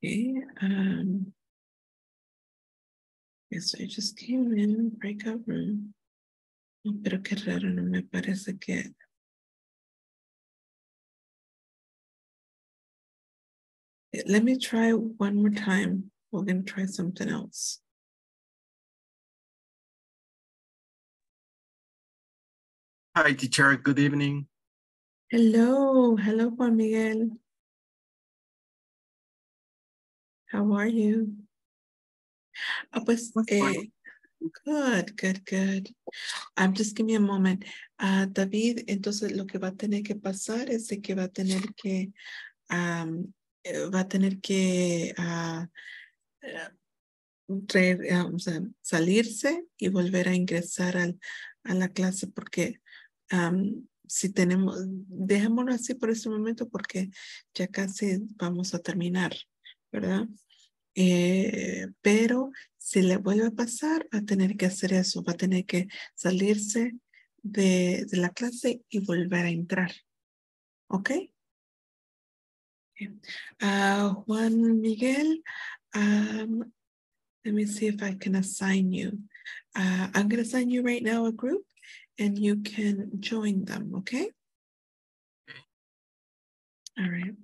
Okay. Um, yes, I just came in breakout room. Pero qué raro, no me parece que. Let me try one more time. We're going to try something else. Hi, teacher. Good evening. Hello, hello, Juan Miguel. How are you? Ah, pues, eh, good, good, good. Um, just give me a moment. Ah, David, entonces lo que va a tener que pasar es de que va a tener que, eh, va a tener que re- sea, salirse y volver a ingresar al, a la clase porque si tenemos, dejémoslo así por este momento porque ya casi vamos a terminar, ¿verdad? Eh, pero si le vuelve a pasar, va a tener que hacer eso, va a tener que salirse de, de la clase y volver a entrar. ¿Ok? Uh, Juan Miguel, um, let me see if I can assign you. Uh, I'm going to assign you right now a group and you can join them, okay? All right.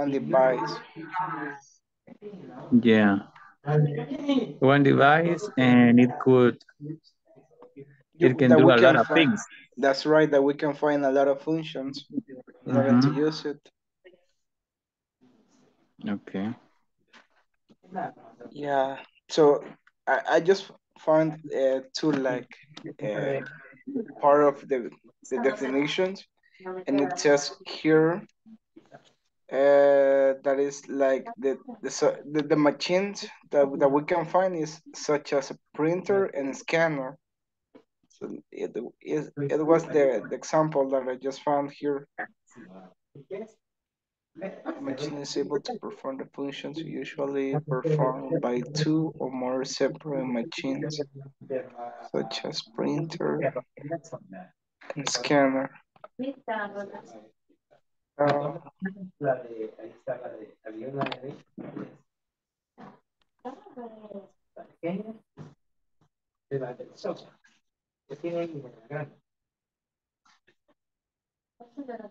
One device. Yeah. One device and it could, it can That do we a can lot of things. That's right, that we can find a lot of functions in order to Mhm. use it. Okay. Yeah, so I, I just found uh, two like uh, part of the, the definitions and it says here uh, that is like the the, the, the machines that, that we can find is such as a printer and scanner. So it, it, it was the, the example that I just found here. A machine is able to perform the functions usually performed by two or more separate machines, such as printer and scanner. La de, ahí está la de, había una de la pequeña, de la del socio, que tiene ahí una grande.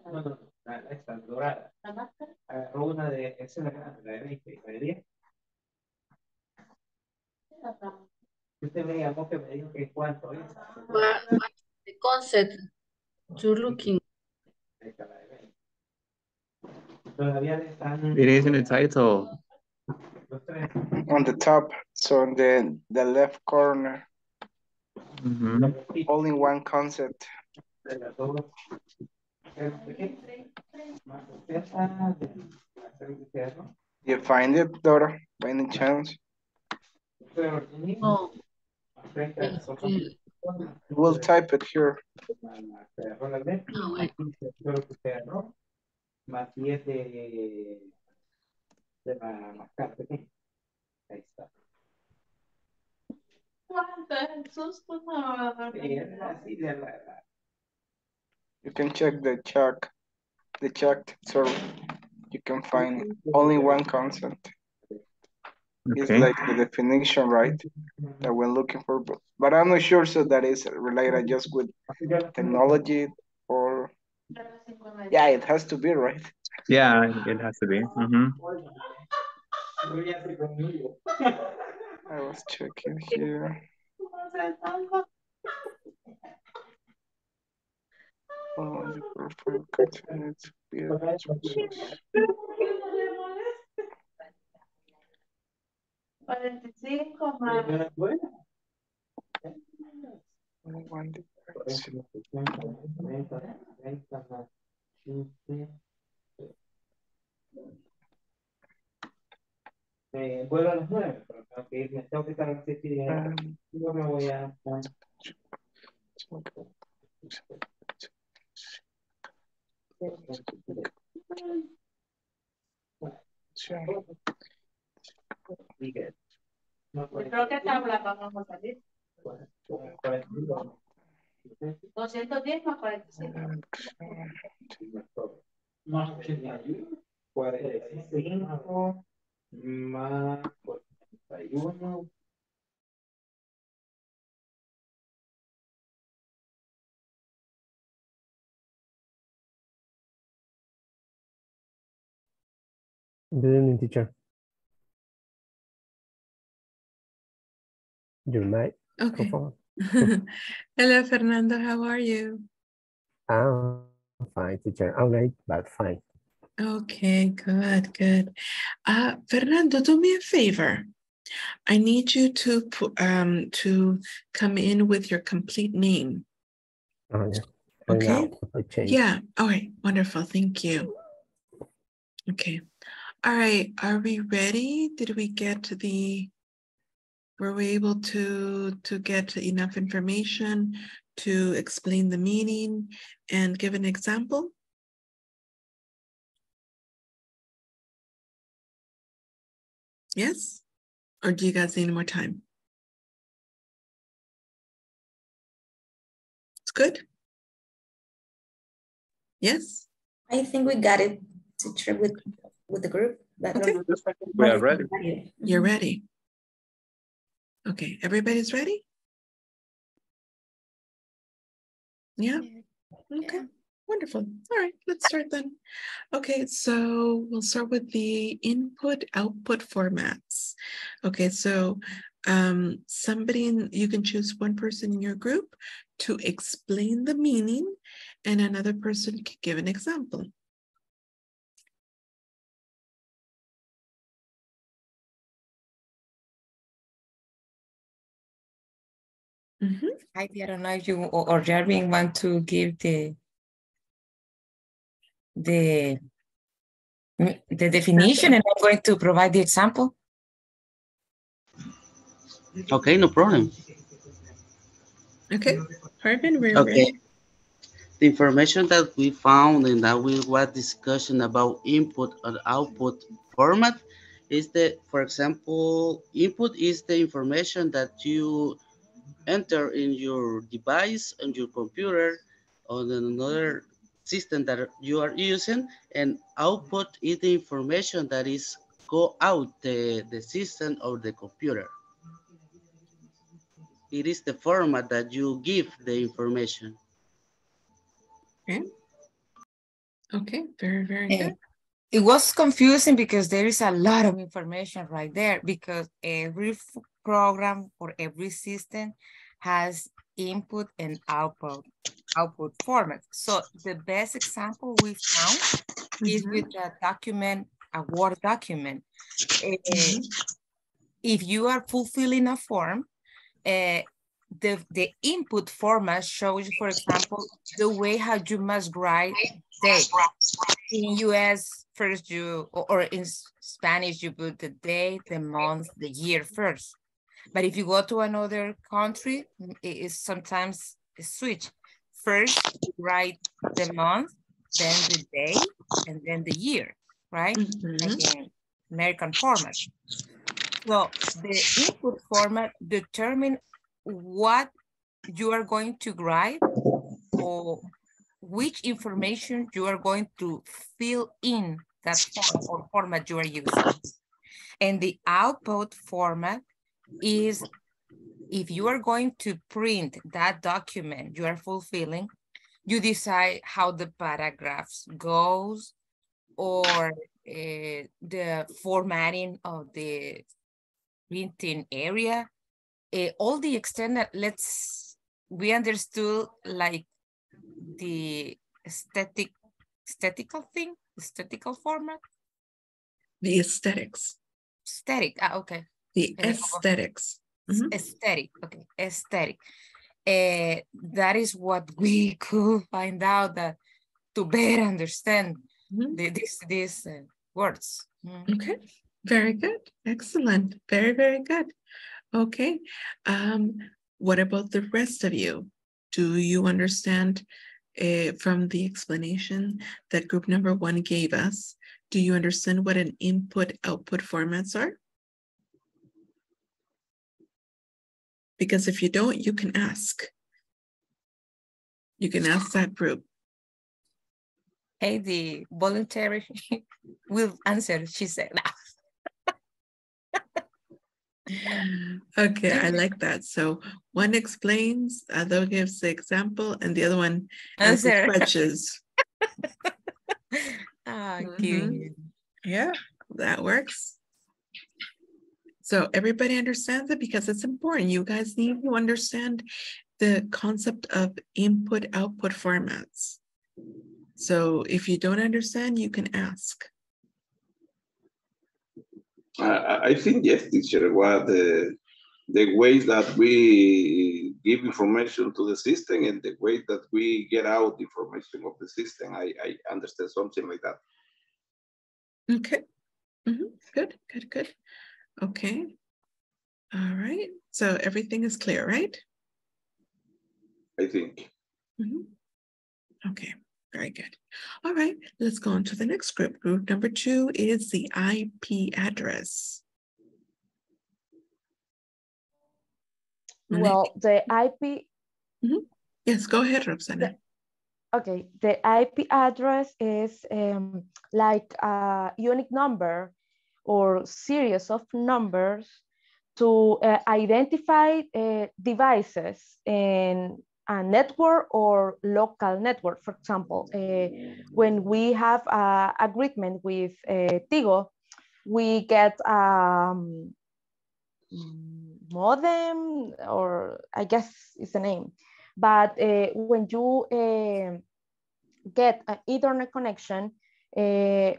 No, no, no, la, la esta dorada. Agarró una de, esa es la grande, la de 20, la de 10. Usted me llamó que me dijo que cuánto es. What, what is the concept you're looking? La de 20. Todavía le están It is in the title. on the top, so in the, the left corner, Mhm. only one concept. de las dos. Más cerca de hacer el cerro. You find it, Dora, by any chance? No, Frente a las otras. este, We'll type it here. Cerró la ley, bueno. aquí se cerró el cerro, más 10 de, de la mascar pequeña. Ahí está. Sí, es así de la- la- You can check the check, the checked, sorry. You can find only one concept. It's like the definition, right? That we're looking for, but, but I'm not sure so that is related just with technology or, yeah, it has to be, right? Yeah, it has to be. Mhm. I was checking here. Oh, the profile continues to be a resources. Only one device. Eh, vuelvo a las nueve, pero tengo que irme, tengo que estar a las siete y diez. Um, Yo me voy a... No, pues, Creo que tabla vamos a salir. Cuarenta y dos. 210 más 45. Más 81, 45 más 41 Good evening, teacher. Your mic. Okay. Hello, Fernando. How are you? I'm fine, teacher. I'm late, but fine. Okay, good, good. Uh, Fernando, do me a favor. I need you to um to come in with your complete name. Oh, yeah. Okay. now, Yeah. All right. Wonderful. Thank you. Okay. All right. Are we ready? Did we get the? Were we able to to get enough information to explain the meaning and give an example? Yes? Or do you guys need more time? It's good. Yes? I think we got it, teacher, with, with the group. But Okay. We are ready. You're ready. Okay, everybody's ready? Yeah. Okay, wonderful. All right, let's start then. Okay, so we'll start with the input output formats. Okay, so um, somebody, in, you can choose one person in your group to explain the meaning and another person can give an example. Mhm. Heidi, I don't know if you or, or Jarvin want to give the the mm, the definition and I'm going to provide the example. Okay, no problem. Okay, Harvin, we're Okay. ready. The information that we found and that we were discussion about input and output format is that, for example, input is the information that you enter in your device on your computer on another system that you are using and output is the information that is go out the, the system or the computer. It is the format that you give the information. Okay. Okay, very, very Eh, good. It was confusing because there is a lot of information right there because every f- program or every system has input and output output format. So the best example we found is Mhm. with a document, a Word document. Eh, Mhm. If you are fulfilling a form, uh, the, the input format shows, for example, the way how you must write date. In US, first you, or, or in Spanish, you put the day, the month, the year first. But if you go to another country, mm, it is sometimes a switch. First, you write the month, then the day, and then the year, right? Like Mhm. in American format. So the input format determine what you are going to write or which information you are going to fill in that form or format you are using. And the output format is if you are going to print that document you are fulfilling, you decide how the paragraphs goes or uh, the formatting of the printing area, uh, all the external, let's, we understood like the aesthetic, aesthetical thing, aesthetical format, The aesthetics, aesthetic, ah, okay. The aesthetics. s- Mhm. Aesthetic, okay, aesthetic. Uh, that is what we could find out that to better understand Mhm. the, this, these uh, words. Mm. Okay, very good. Excellent. Very, very good. Okay. Um, what about the rest of you? Do you understand uh, from the explanation that group number one gave us? Do you understand what an input output formats are? Because if you don't, you can ask. You can ask that group. Hey, the voluntary will answer, she said. Okay, I like that. So one explains, other gives the example, and the other one answers Answer. questions. Ah, Mhm. Yeah, That works. So everybody understands it because it's important. You guys need to understand the concept of input output formats. So if you don't understand, you can ask. I, think yes, teacher, what the, the way that we give information to the system and the way that we get out information of the system, I, I understand something like that. Okay. Mhm. Good, good, good. Okay. All right. So everything is clear, right? I think. Mhm. Okay, very good. All right, let's go on to the next group. Group number two is the IP address. Well, the IP, Yes, go ahead, Roxana. okay, the IP address is um, like a unique number or series of numbers to uh, identify uh, devices in a network or local network. For example, uh, when we have an agreement with uh, Tigo, we get um, modem, or I guess is the name. But uh, when you uh, get an Ethernet connection, uh,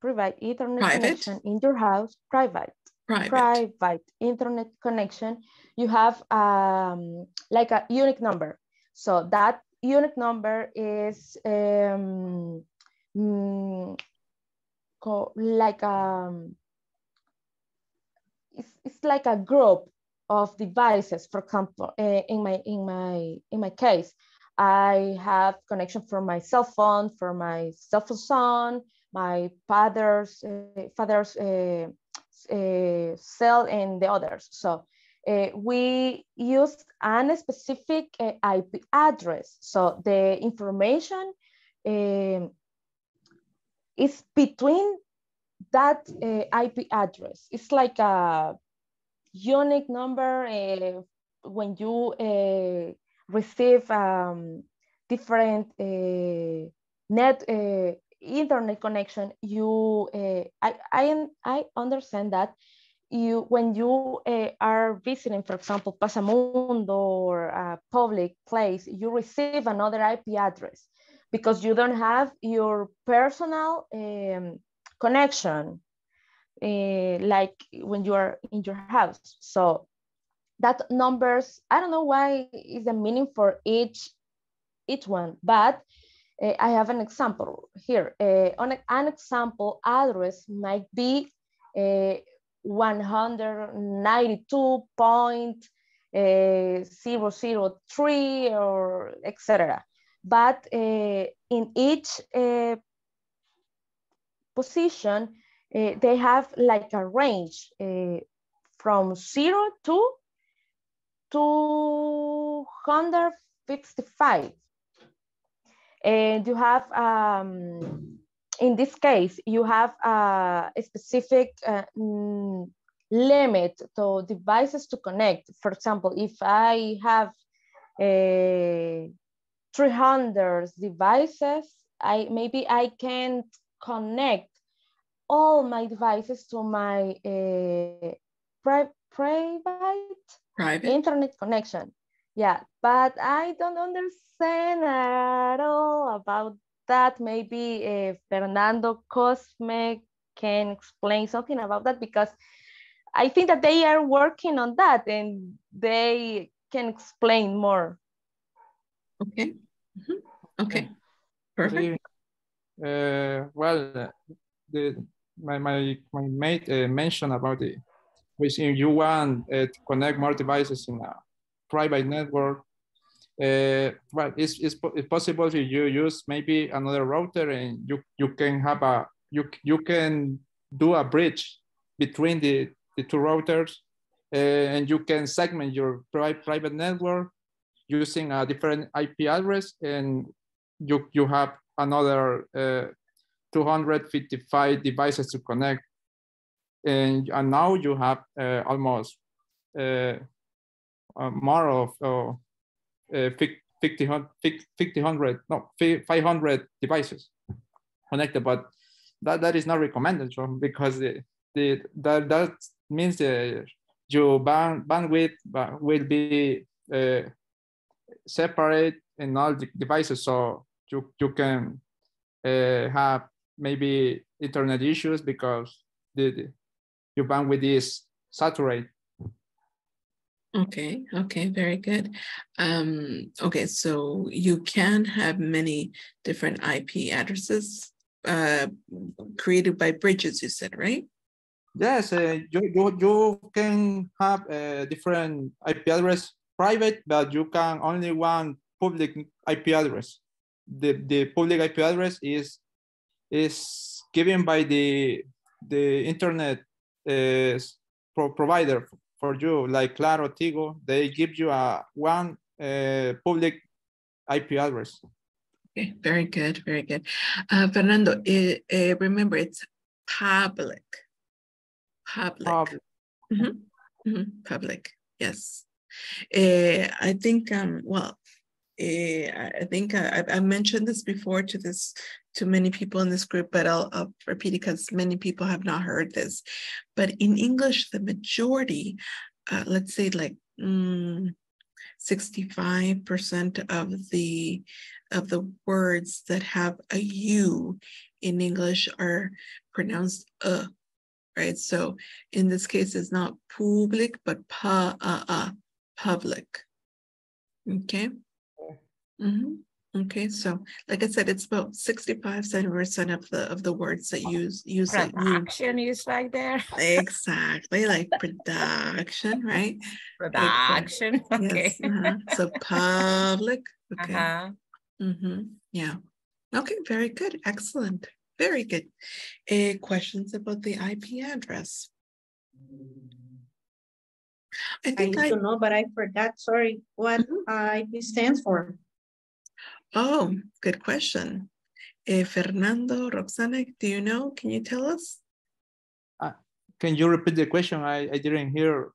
private, internet Private? connection in your house, private, Private. private Internet connection, you have um, like a unique number. So that unique number is um, mm, like um, it's, it's like a group of devices. For example, uh, in my in my in my case, I have connection from my cell phone, from my cell phone son, my father's uh, father's uh, uh, cell, and the others. So we use a specific IP address. So the information is between that uh, IP address. It's like a unique number uh, when you uh, receive um, different net internet connection. You, uh, I, I, I understand that you when you uh, are visiting, for example, Plaza Mundo or a public place, you receive another IP address because you don't have your personal um, connection uh, like when you are in your house. So that numbers, I don't know why is the meaning for each each one, but uh, I have an example here. Uh, on a- an example address might be uh, 192.003 or etc. But in each position, they have like a range from zero to 255. And you have, um, in this case, you have uh, a specific uh, mm, limit to devices to connect. For example, if I have a 300 devices, I maybe I can't connect all my devices to my uh, pri private Private. internet connection. Yeah, but I don't understand at all about that. Maybe uh, Fernando Cosme can explain something about that because I think that they are working on that and they can explain more. Okay. Mhm. Okay. Perfect. Uh, well, uh, the my my my mate uh, mentioned about the which if you want uh, to connect more devices in a private network, uh, well, it's, it's, it's possible if you use maybe another router and you you can have a you you can do a bridge between the the two routers, uh, and you can segment your pri- private network using a different IP address, and you you have another uh, 255 devices to connect. And, and now you have uh, almost uh, uh, more of uh, uh, 50, 50, 50, no, 500 devices connected. But that that is not recommended because the, the that that means uh, your band bandwidth will be uh, separate in all the devices so you you can uh, have maybe internet issues because the, the your bandwidth is saturated Okay, okay, very good. Um, okay, so you can have many different IP addresses uh, created by bridges, you said, right? Yes, uh, you, you, you can have a different IP address private, but you can only one public IP address. The, the public IP address is is given by the the internet uh, pro provider for you, like Claro, Tigo. They give you a one uh, public IP address. Okay, very good, very good. Uh, Fernando, eh, eh, remember it's public. Public. Public. Mhm, mhm, Public, yes. Eh, I think, um, well, eh, I think I- I mentioned this before to this, to many people in this group, but I'll, I'll repeat it because many people have not heard this. But in English, the majority, uh, let's say like, mm, sixty-five percent of the, of the words that have a U in English are pronounced uh, right? So in this case, it's not public, but pa, uh, uh, public. Okay. Mhm. Okay, so like I said, it's about 65, 70 percent of the of the words that use use that Production is like there. Exactly, like production, right? Production, okay. Yes, uh-huh. So public, okay. Uh-huh. Mm-hmm, yeah. Okay, very good, excellent, very good. Uh, questions about the IP address? I I think used I, to know, but I forgot, sorry, what IP stands for. Oh, good question. Uh, Fernando, Roxana, do you know? Can you tell us? Can you repeat the question? I, I didn't hear.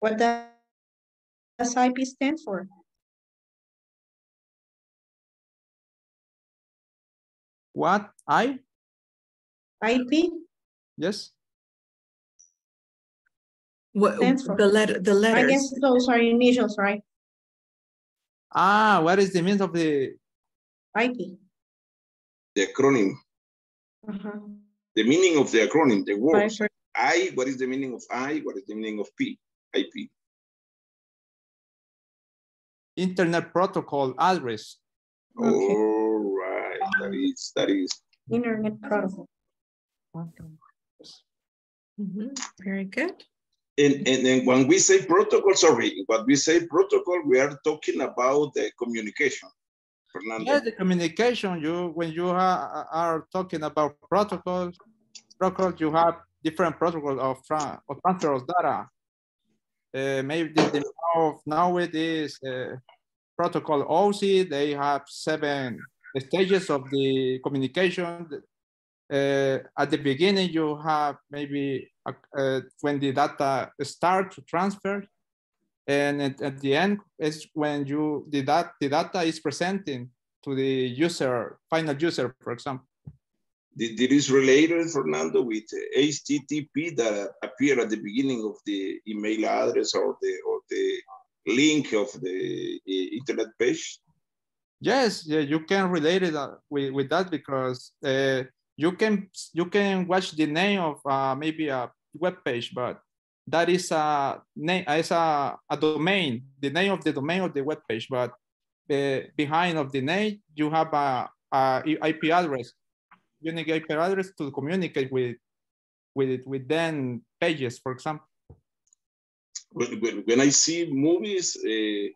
What does IP stand for? What? I? IP Yes. What, the letter, the letters. I guess those are initials, right? Ah, what is the meaning of the IP. The acronym, Uh-huh. the meaning of the acronym, the word. I, what is the meaning of I? What is the meaning of P? IP. internet protocol address? All right, that is, that is. Internet protocol. Mhm, Very good. And, and then when we say protocol, sorry, when we say protocol, we are talking about the communication. Fernando. Yes, the communication, you, when you are, are talking about protocols, protocol, you have different protocols of, of transfer of data. Uh, maybe the, the now, now it is uh, protocol OSI, they have seven stages of the communication. Uh, at the beginning, you have maybe uh, when the data start to transfer, and at, at the end is when you the data the data is presenting to the user final user for example This is related, Fernando, with HTTP that appear at the beginning of the email address or the or the link of the internet page. yes yeah you can relate it uh, with, with that because uh, you can you can watch the name of uh, maybe a web page but that is a name is a, a domain the name of the domain of the web page but uh, behind of the name you have a, a ip address. Unique ip address to communicate with with with then pages for example. When, when, when I see movies, uh,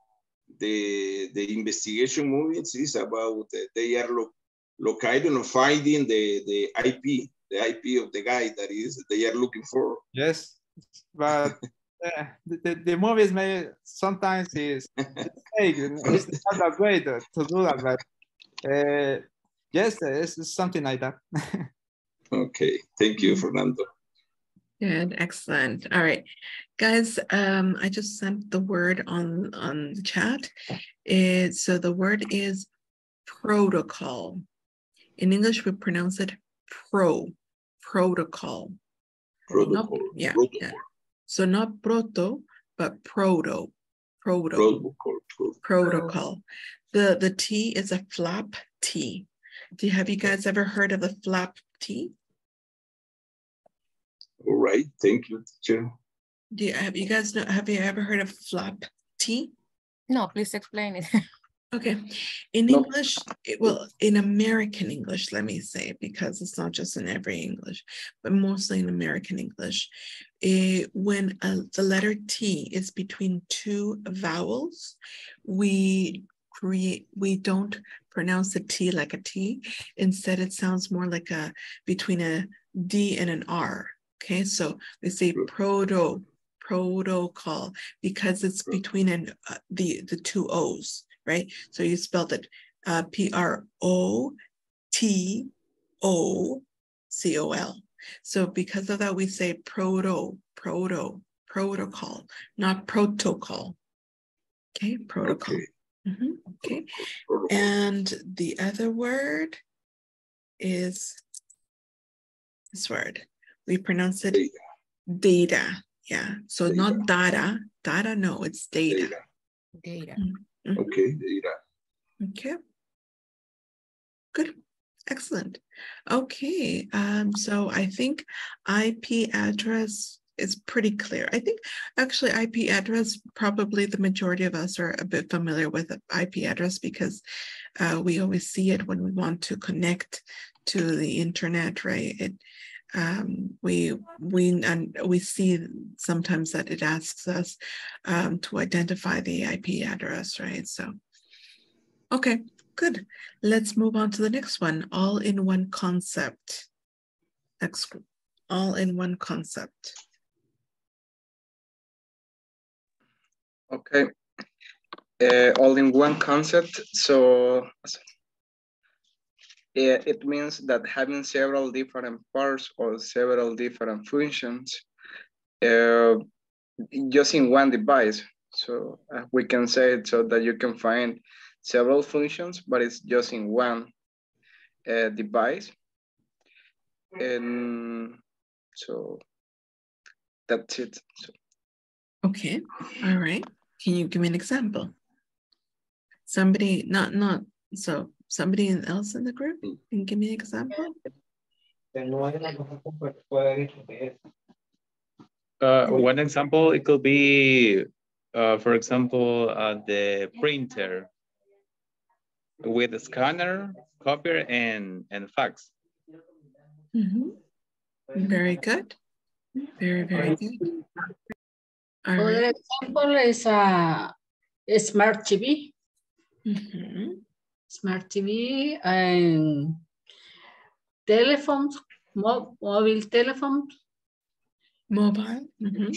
the the investigation movies is about uh, they are lo- locating or finding the the IP, the IP of the guy that is they are looking for. Yes, but uh, the, the, the movies may sometimes is it's fake. It's not that way to, to do that, but uh, yes, it's, it's something like that. Okay, thank you, Fernando. Good, excellent. All right, guys. Um, I just sent the word on on the chat. It, so the word is protocol. In English, we pronounce it pro, protocol. Protocol. Not, yeah, protocol. yeah. So not proto, but proto, proto, Protocol. pro- protocol. The the T is a flap T. Do you have you guys ever heard of the flap T? All right. Thank you, teacher. Do you have you guys know have you ever heard of flap T? No, please explain it. Okay, in No. English, it, well, in American English, let me say, because it's not just in every English, but mostly in American English, eh, when uh, the letter T is between two vowels, we create, we don't pronounce the T like a T. Instead, it sounds more like a between a D and an R. Okay, so we say proto protocol because it's between an uh, the the two O's right? So you spelled it uh, P R O T O C O L. So because of that, we say proto, proto, protocol, not protocol. Okay, protocol. Okay. Mhm, Okay. And the other word is this word. We pronounce it Data. data. Yeah. So Data. not data. Data, no, it's data. Data. Data. Mhm. Okay. Data. Okay. Good. Excellent. Okay. Um, so I think IP address is pretty clear. I think actually IP address, probably the majority of us are a bit familiar with IP address because uh, we always see it when we want to connect to the internet, right? It um, we we and we see sometimes that it asks us um, to identify the IP address, right? So Okay, good. Let's move on to the next one. All in one concept. Next group. All in one concept. Okay. Uh, all in one concept. So it means that having several different parts or several different functions uh, just in one device. So uh, we can say it so that you can find several functions, but it's just in one uh, device. And so that's it. So, Okay, all right. Can you give me an example? Somebody, not, not, so somebody else in the group can give me an example? Que no es la cosa pues, puede decir que es. Uh, one example, it could be, uh, for example, uh, the printer with a scanner, copier, and, and fax. Mhm. Very good. Very, very good. All Other right. example is a, a smart TV. Mhm. Smart TV and telephones, mo mobile telephones, Mobile. mhm.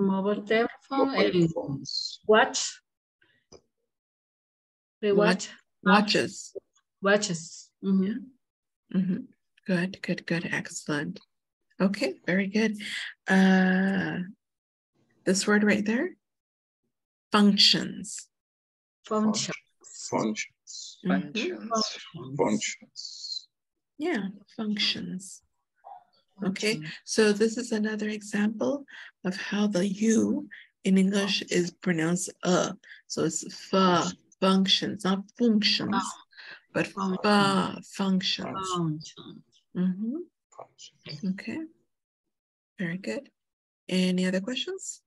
mobile telephone Mobile and phones. watch. The watch, Watches. watches. Mhm. Mhm. Good, good, good. Excellent. Okay, very good. Uh, this word right there, functions. Function. Functions. Mhm. functions. Functions. Yeah, functions. Okay, so this is another example of how the U in English is pronounced uh. So it's fa functions, not functions, but fa functions. Function. Mhm. Functions. Okay, very good. Any other questions?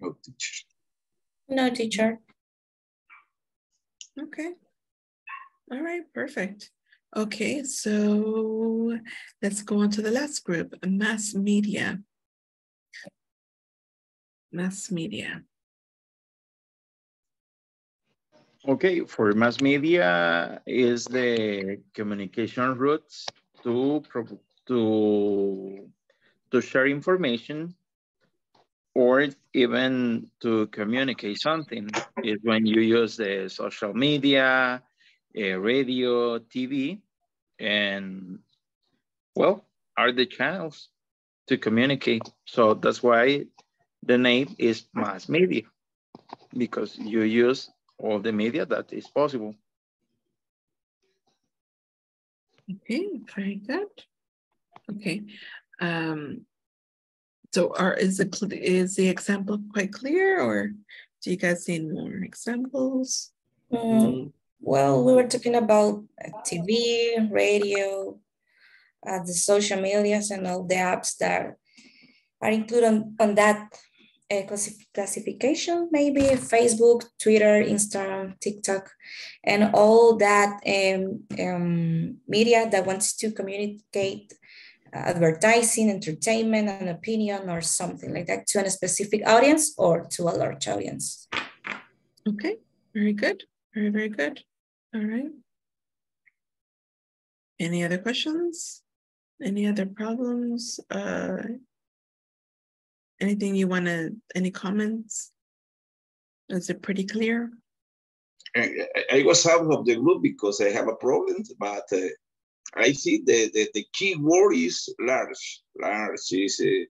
No teacher. No, teacher. Okay. All right, perfect. Okay, so let's go on to the last group, mass media. Mass media. Okay, for mass media is the communication routes to to to share information or even to communicate something is when you use the social media, uh, radio, TV, and well, are the channels to communicate. So that's why the name is mass media because you use all the media that is possible. Okay, very good. Okay. Um, so are is the is the example quite clear or do you guys need more examples? Mm, well, we were talking about uh, TV, radio, uh, the social medias and all the apps that are included on, on that uh, classif- classification, maybe Facebook, Twitter, Instagram, TikTok, and all that um, um, media that wants to communicate advertising, entertainment, an opinion, or something like that to a specific audience or to a large audience. Okay, very good. Very, very good. All right. Any other questions? Any other problems? Uh, anything you want to, any comments? Is it pretty clear? I, I was out of the group because I have a problem, but uh, I see the, the, the key word is large. Large is a,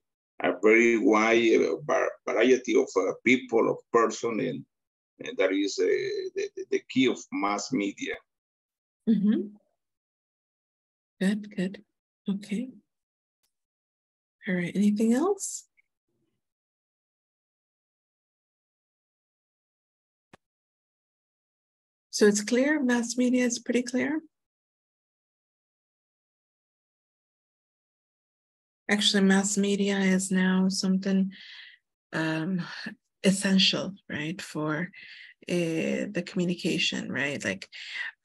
a very wide uh, variety of uh, people, of person, and, and that is uh, the, the- key of mass media. Mm-hmm. Good, good. Okay. All right, anything else? So it's clear, mass media is pretty clear? Actually, mass media is now something um, essential, right, for uh, the communication, right? Like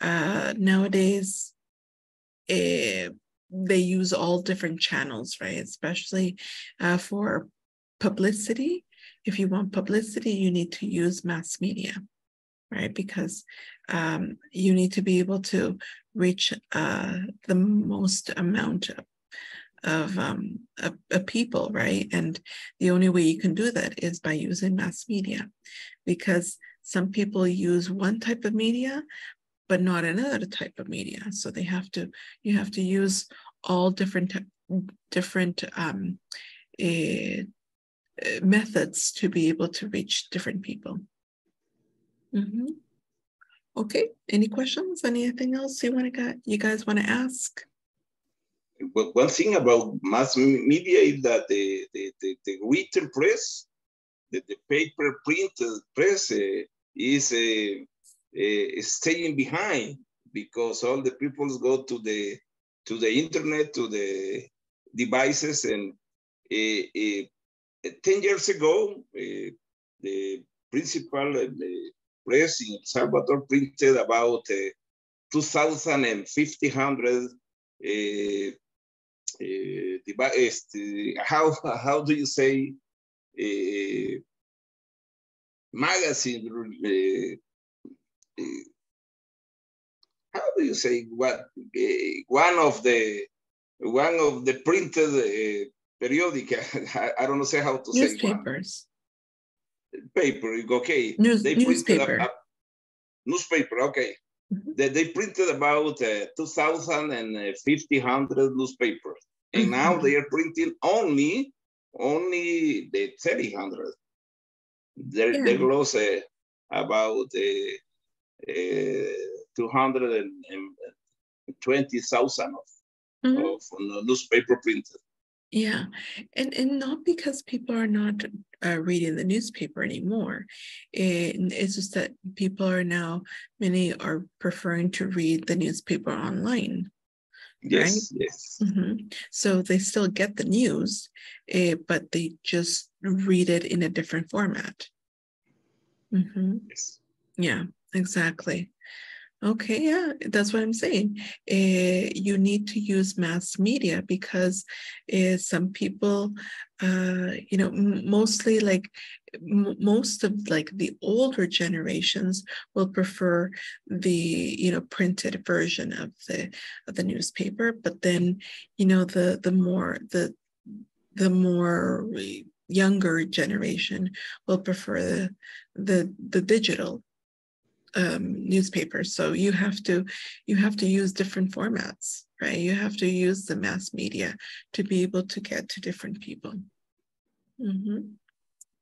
uh, nowadays, eh, they use all different channels, right? Especially uh, for publicity. If you want publicity, you need to use mass media, right? Because um, you need to be able to reach uh, the most amount of of, um, of, of people, right? And the only way you can do that is by using mass media, because some people use one type of media, but not another type of media. So they have to, you have to use all different different um, eh, methods to be able to reach different people. Mhm. Okay. Any questions? Anything else you want to got? You guys want to ask? one thing about mass media is that the, the, the, the written press, the, the paper printed press uh, is uh, uh, staying behind because all the people go to the, to the internet, to the devices. And 10 years ago, the principal press in El Salvador printed about 2,500 este, how how do you say uh, magazine uh, uh, how do you say what one of the one of the printed uh, periodic I, I don't know say how to say one. Newspapers. paper okay News- they printed newspaper. a, a- newspaper okay they, they printed about uh, 2000 and uh, 1500 newspapers and now they are printing only only the 300 they they Yeah. lost uh, about uh, uh, 220,000 of, Mhm. of newspaper printed Yeah, and and not because people are not uh, reading the newspaper anymore. It, it's just that people are now many are preferring to read the newspaper online. Yes yes Mhm. So they still get the news, eh, but they just read it in a different format. Mhm. yes Yeah, exactly. Okay, yeah, that's what I'm saying. Uh, you need to use mass media because uh, some people, uh, you know, mostly like most of like the older generations will prefer the you know printed version of the of the newspaper, but then you know the the more the the more younger generation will prefer the the, the digital um, newspapers. So you have to you have to use different formats, right? You have to use the mass media to be able to get to different people. Mm-hmm.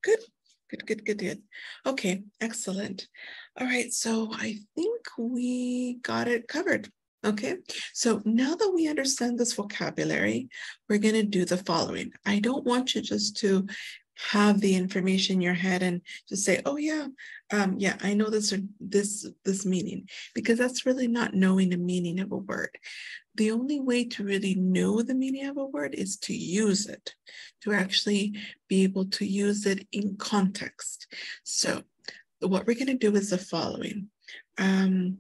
Good. Good, good, good, good. Okay, excellent. All right, so I think we got it covered. Okay, so now that we understand this vocabulary, we're going to do the following. I don't want you just to have the information in your head and just say, oh yeah, um, yeah, I know this or this this meaning, because that's really not knowing the meaning of a word. The only way to really know the meaning of a word is to use it, to actually be able to use it in context. So what we're going to do is the following. Um,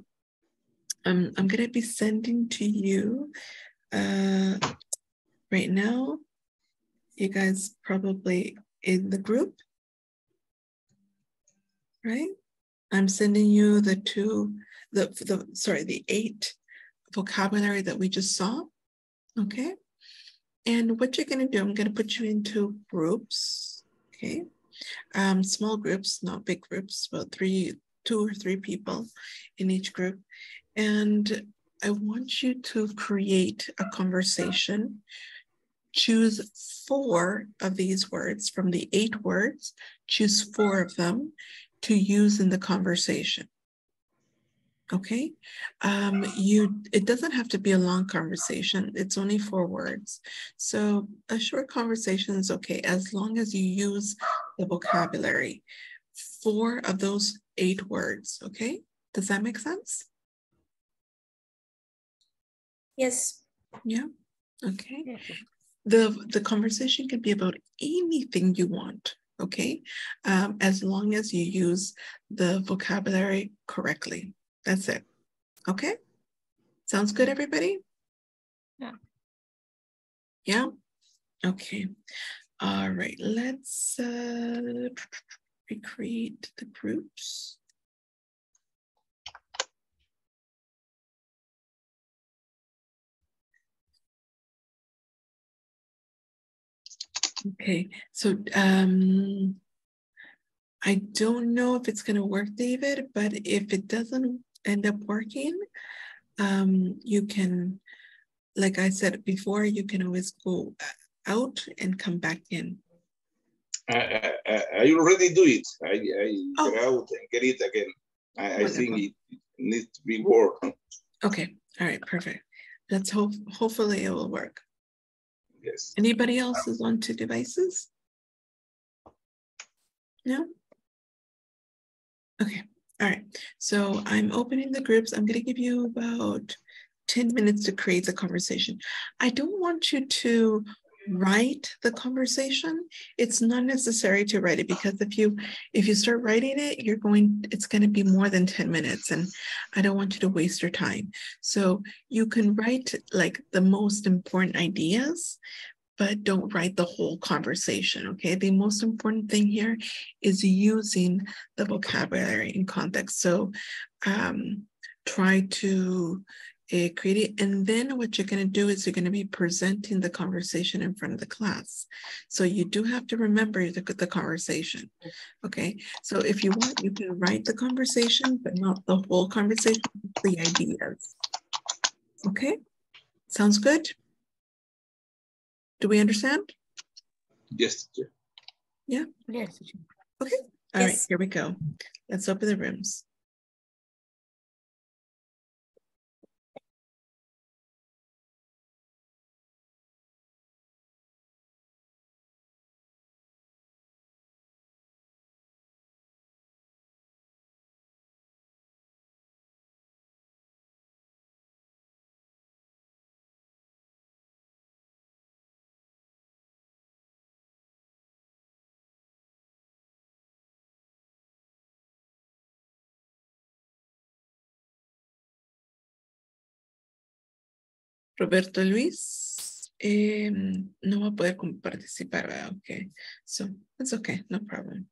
I'm, I'm going to be sending to you uh, right now. You guys probably in the group, right? I'm sending you the two, the, the sorry, the eight vocabulary that we just saw, okay? And what you're gonna do, I'm gonna put you into groups, okay? Um, small groups, not big groups, about three, two or three people in each group. And I want you to create a conversation choose four of these words from the eight words, choose four of them to use in the conversation. Okay, um, you it doesn't have to be a long conversation. It's only four words. So a short conversation is okay as long as you use the vocabulary. Four of those eight words. Okay, does that make sense? Yes. Yeah. Okay the the conversation can be about anything you want okay? Um, as long as you use the vocabulary correctly. That's it okay? Sounds good everybody? Yeah. Yeah? Okay. All right let's uh recreate the groups Okay, so um, I don't know if it's going to work, David, but if it doesn't end up working, um, you can, like I said before, you can always go out and come back in. I, I, I already do it. I, I oh. get out and get it again. I, I think it needs to be worked. Okay, all right, perfect. Let's hope, hopefully it will work. Yes. Anybody else is on two devices? No? Okay, all right. So I'm opening the groups. I'm gonna give you about 10 minutes to create the conversation. I don't want you to write the conversation it's not necessary to write it because if you if you start writing it you're going it's going to be more than 10 minutes and i don't want you to waste your time. So you can write like the most important ideas but don't write the whole conversation okay? The most important thing here is using the vocabulary in context. So um try to uh, create. And then what you're going to do is you're going to be presenting the conversation in front of the class. So you do have to remember the, the conversation. Okay. So if you want, you can write the conversation, but not the whole conversation, the ideas. Okay. Sounds good? Do we understand? Yes. Yeah? Yes. Okay. All yes. right, here we go. Let's open the rooms. Roberto Luis eh, no va a poder participar, ¿verdad? Okay, so it's okay, no problem.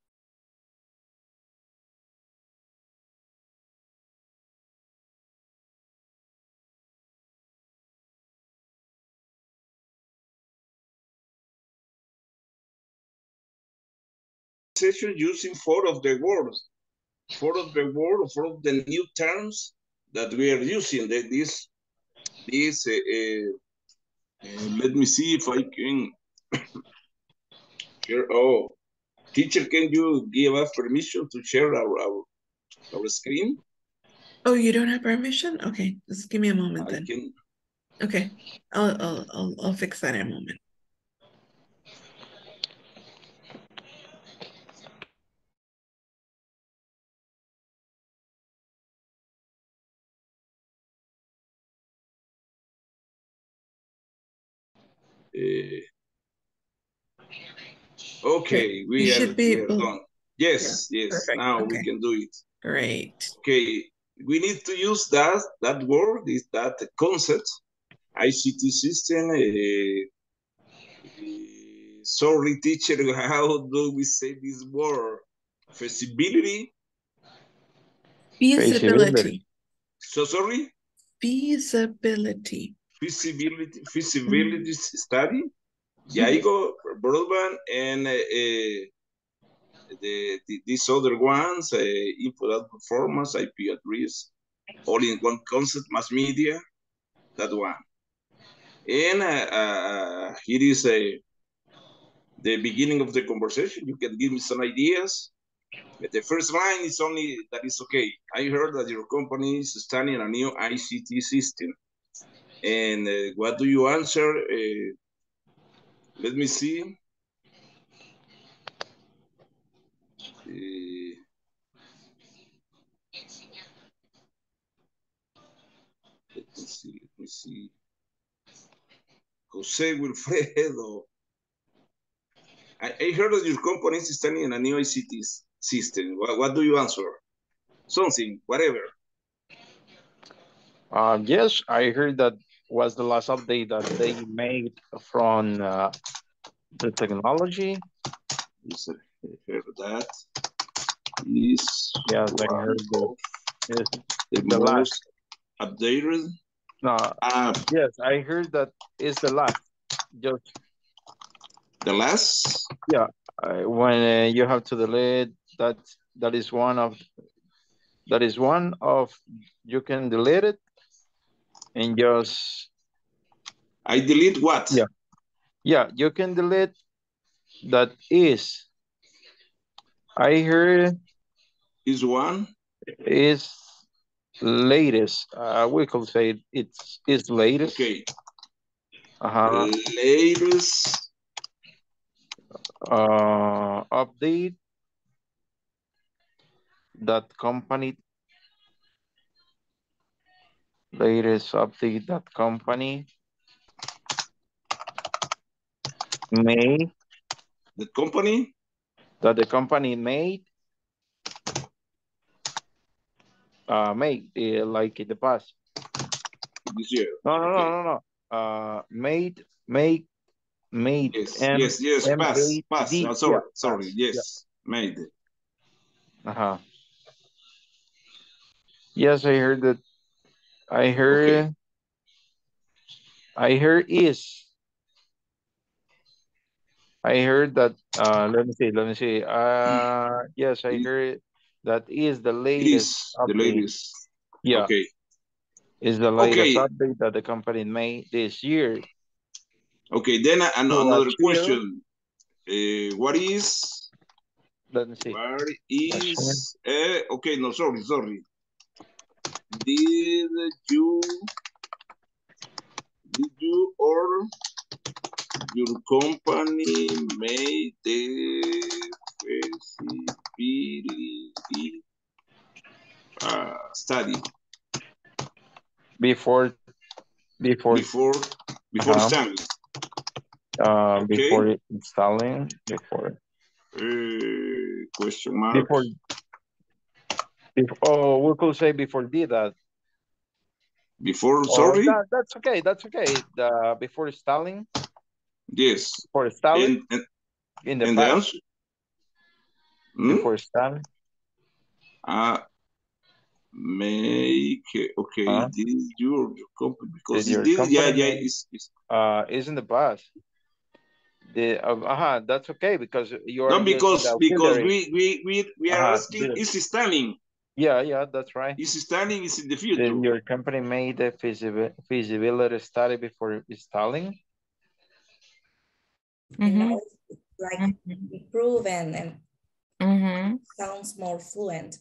Session using four of the words, four of the words, four of the new terms that we are using. That this, this. Uh, uh, let me see if I can. Here, oh, Teacher, can you give us permission to share our, our, our screen? Oh, you don't have permission? Okay, just give me a moment I then. can, Okay, I'll, I'll, I'll, I'll fix that in a moment. Okay, we you are, should be we are done. Yes, yes, perfect, now we can do it. Great. Okay, we need to use that that word is that concept ICT system. Uh, uh, sorry, teacher, how do we say this word? Feasibility. Feasibility. So sorry. Feasibility. Feasibility feasibility study. GIGO broadband and uh, uh, the, the these other ones, uh, input out performance, IP address, all in one concept, mass media, that one. And uh, uh, here is a the beginning of the conversation. You can give me some ideas. But the first line is only that is okay. I heard that your company is studying a new ICT system. And uh, what do you answer? Uh, let me see. Uh, let me see, let me see. Jose Wilfredo. I, I heard that your company is studying in a new ICT system. What, what do you answer? Something, whatever. Uh, yes, I heard that was the last update that they made from uh, the technology. Yes, I heard that. Is Yes, I heard that. Yes, the, the last. updated. No, Ah, yes, I heard that is the last. Just the last. yeah, when uh, you have to delete that, that is one of that is one of you can delete it and just I delete what? yeah, yeah, you can delete that is. I heard Is one. is latest. Uh, we could say it's is latest. Okay. Uh-huh. Latest Uh, update that company latest update that company made the company that the company made uh made uh, like in the past this year. no no Okay. no no no uh made make made Yes, M- yes, yes. Pass, M-A-D, pass. yeah, I'm sorry, sorry. pass, Yes, made. uh-huh yes i heard that i heard Okay. i heard is I heard that, uh, let me see, let me see. Uh, yes, I heard that is the latest is the latest. Yeah, Okay. is the latest Okay. update that the company made this year. Okay. Then an- To another achieve- question. Uh, what is Let me see. Where is uh, okay? No, sorry, sorry. Did you did you or your company made the feasibility uh, study Before, before, before before Uh-huh. starting? uh, Okay. before installing, before, Uh, question mark. before, oh, we could say before did that. Before, Or sorry. that, that's okay, that's okay. The, before installing, Yes. before installing, And and, in the the past, answer. Hmm? before installing. Uh, make okay. Huh? This is your, company because your this, yeah, company yeah, make- it's, it's uh is in the past. The uh, uh that's okay because you are not because because we we we, we are Uh-huh, asking the- is standing Yeah, yeah, that's right. is standing is in the future. Then your company made a feasibi- feasibility study before installing. You know, it's like improve and, and Mhm. sounds more fluent.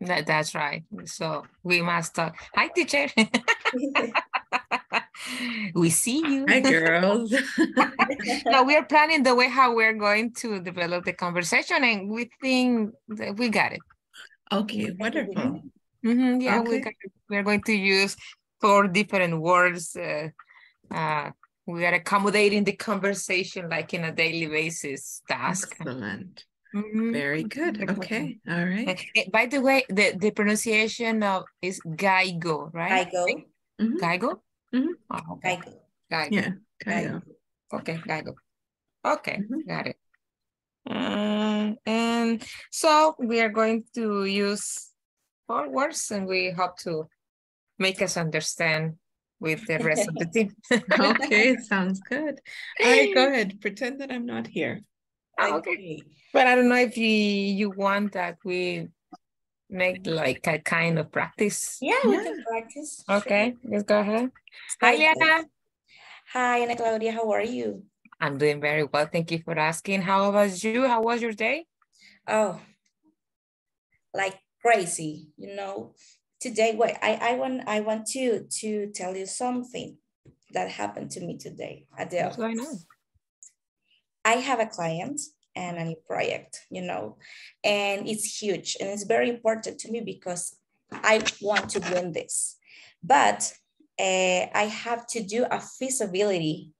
That, that's right. So we must talk. Hi, teacher. we see you. Hi, girls. no, we are planning the way how we're going to develop the conversation, and we think that we got it. Okay, wonderful. Mhm, yeah, we Okay. got it. We're going to use four different words. Uh, uh, we are accommodating the conversation like in a daily basis task. Excellent. Mhm. Very good. Okay. All right. Eh, By the way, the, the pronunciation of is Gaigo, right? Gaigo. Mhm. Gaigo? Mhm. Oh, okay. Gaigo. Gaigo. Yeah. Kind. Okay, Gaigo. Okay, Mhm. got it. Uh, and so we are going to use four words and we hope to make us understand with the rest of the team. Okay, sounds good. All right, go ahead. Pretend that I'm not here. Ah, okay. But I don't know if you, you want that we make like a kind of practice. Yeah, we can practice. Okay, let's go ahead. Hi, Hi, Liana. Hi, Ana Claudia. How are you? I'm doing very well. Thank you for asking. How about you? How was your day? Oh, like crazy, you know. Today, wait, I, I want I want to to tell you something that happened to me today the What's going on? I have a client and a new project, you know, and it's huge and it's very important to me because I want to win this. But uh, I have to do a feasibility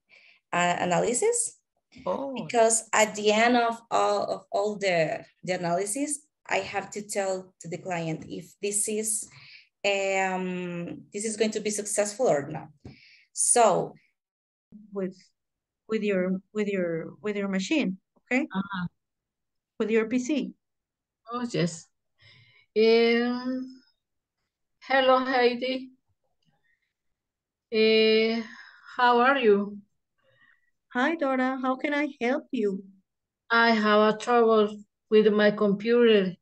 uh, analysis Oh, because at the end of all of all the, the analysis, I have to tell to the client if this is um, this is going to be successful or not. So with with your with your with your machine, okay? With your PC. Oh, yes. Um, hello, Heidi. Eh, how are you? Hi Dora, how can I help you? I have a trouble with my computer.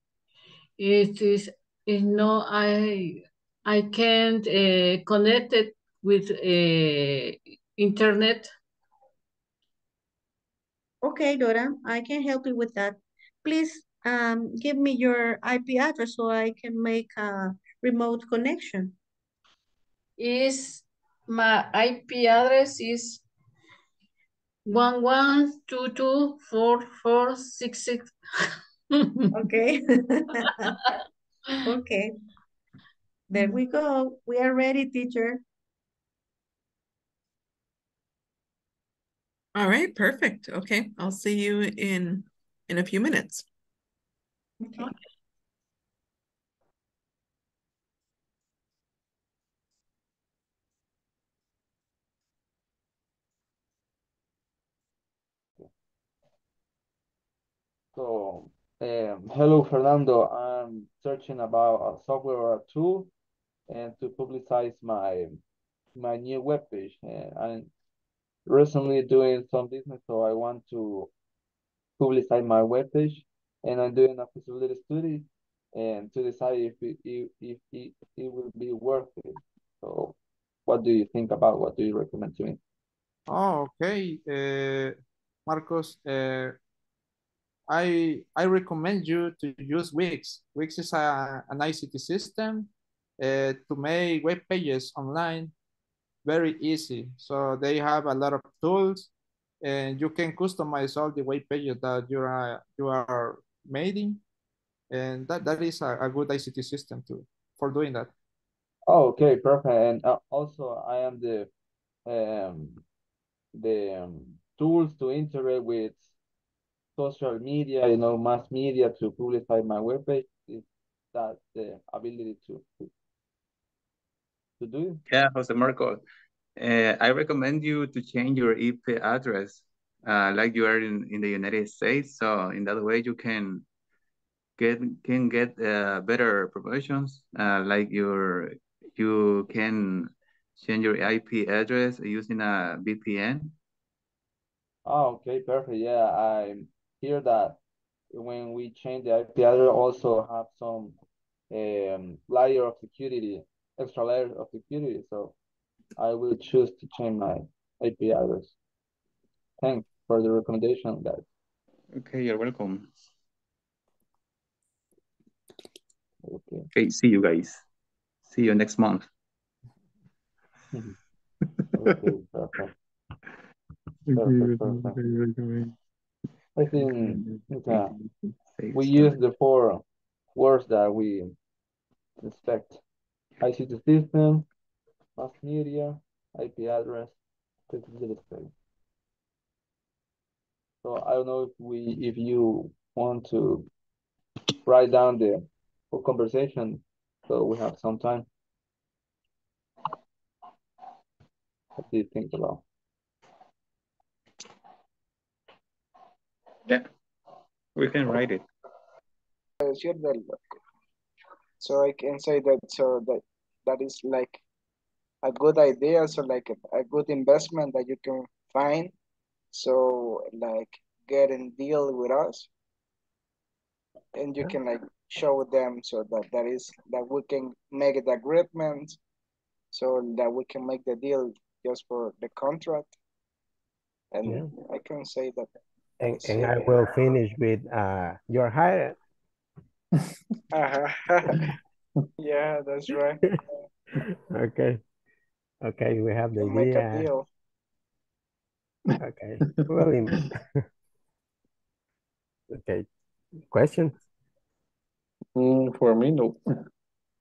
It is, is no, I, I can't uh, connect it with uh, internet. Okay, Dora, I can help you with that. Please um, give me your IP address so I can make a remote connection. Is my IP address is one one two two four four six six. Okay. Okay. There we go. We are ready, teacher. All right, perfect. Okay, I'll see you in in a few minutes. Okay. So, um, hello, Fernando. I'm searching about a software or a tool and to publicize my my new webpage. And I'm recently doing some business, so I want to publicize my webpage. And I'm doing a feasibility study and to decide if it, if, if it, it will be worth it. So, what do you think about? What do you recommend to me? Oh, okay. Uh, Marcos, uh, I I recommend you to use Wix. Wix is a, an ICT system uh, to make web pages online very easy. So they have a lot of tools and you can customize all the web pages that you are you are making. And that, that is a, a good ICT system too for doing that. Oh, okay, perfect. And uh, also, I am the um the um, tools to integrate with social media, you know, mass media to publicize my webpage. Is that the ability to to, to do it? Yeah, Jose Marco. Uh, I recommend you to change your IP address uh, like you are in, in the United States. So in that way you can get can get uh, better promotions. Uh, like your you can change your IP address using a VPN. Oh, okay, perfect. Yeah, I hear that when we change the IP address, also have some um layer of security, extra layer of security. So I will choose to change my IP address. Thanks for the recommendation, guys. Okay, you're welcome. Okay, see you guys. See you next month. Okay, perfect. Perfect, perfect. I think uh, we use the four words that we expect. ICT system, mass media, IP address, technical space. So I don't know if we, if you want to write down the whole conversation, so we have some time. What do you think about? Yeah, we can write it. Sure, that- So I can say that so that that is like a good idea, so like a, a good investment that you can find. So like get and deal with us. And you can like show them so that that is that we can make the agreement so that we can make the deal just for the contract. And Yeah. I can say that And, that's and I will finish with uh, you're hired. Uh-huh. Yeah, that's right. Okay. Okay, we have the Can make a deal. Okay. Well, in- okay. Question? Mm, for me, no.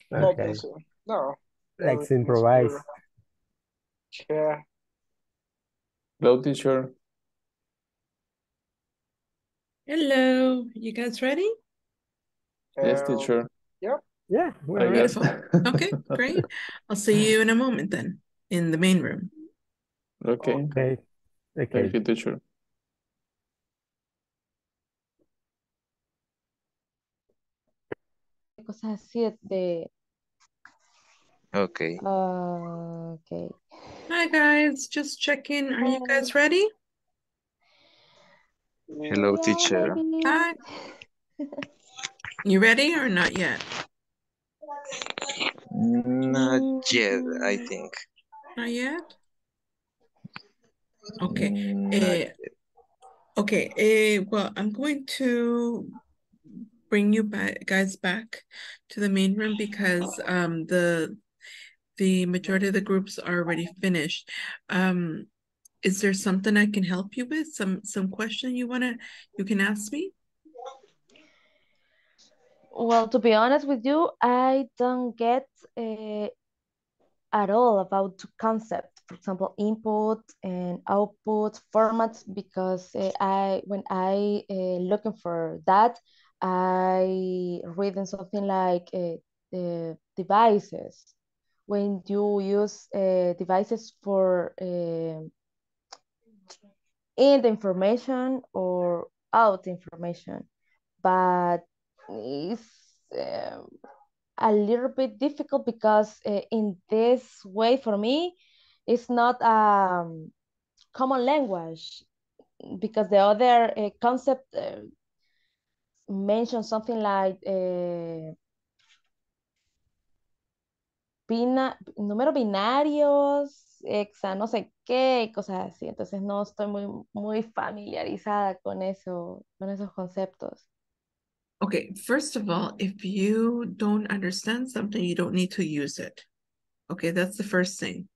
No, Okay. guess so. No. Let's improvise. clear. Yeah. Hello, teacher. Hello, you guys ready? Yes, teacher. Yep. Yeah, we're guess. Beautiful. Okay, great. I'll see you in a moment then in the main room. Okay. Okay. Okay. Thank you, teacher. Cosas así de, Okay. ah, okay. Hi guys, just checking. Are you guys ready? Hello, teacher. Hi. You ready or not yet? Not yet, I think. Not yet? Okay. Not Eh, okay. eh, well, I'm going to bring you back guys back to the main room because um the the majority of the groups are already finished. Um, is there something I can help you with? Some some question you wanna you can ask me? Well, to be honest with you, I don't get uh, at all about concept. For example, input and output formats, because uh, I when I uh, looking for that, I reading something like devices. When you use devices for in the information or out information, but it's um, a little bit difficult because uh, in this way for me it's not um common language because the other uh, concept uh, mentions something like uh, bina- números binarios, exa, no sé qué, cosas así. Entonces no estoy muy, muy familiarizada con eso, con esos conceptos. Okay, first of all, if you don't understand something, you don't need to use it. Okay, that's the first thing.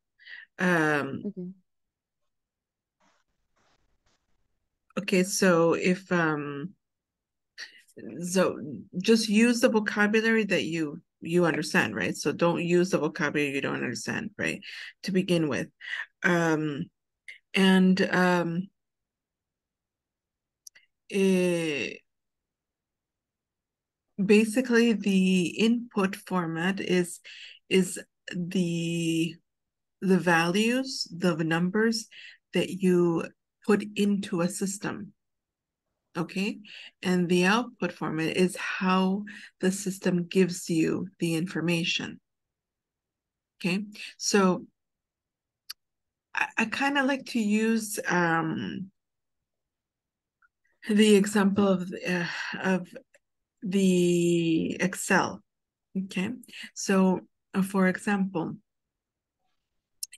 Um, okay, so if um so just use the vocabulary that you you understand, right? So don't use the vocabulary you don't understand, right? To begin with. Um and um eh, basically the input format is is the the values the numbers that you put into a system okay? And the output format is how the system gives you the information. Okay? So i, I kind of like to use um the example of uh, of the Excel. Okay, so uh, for example,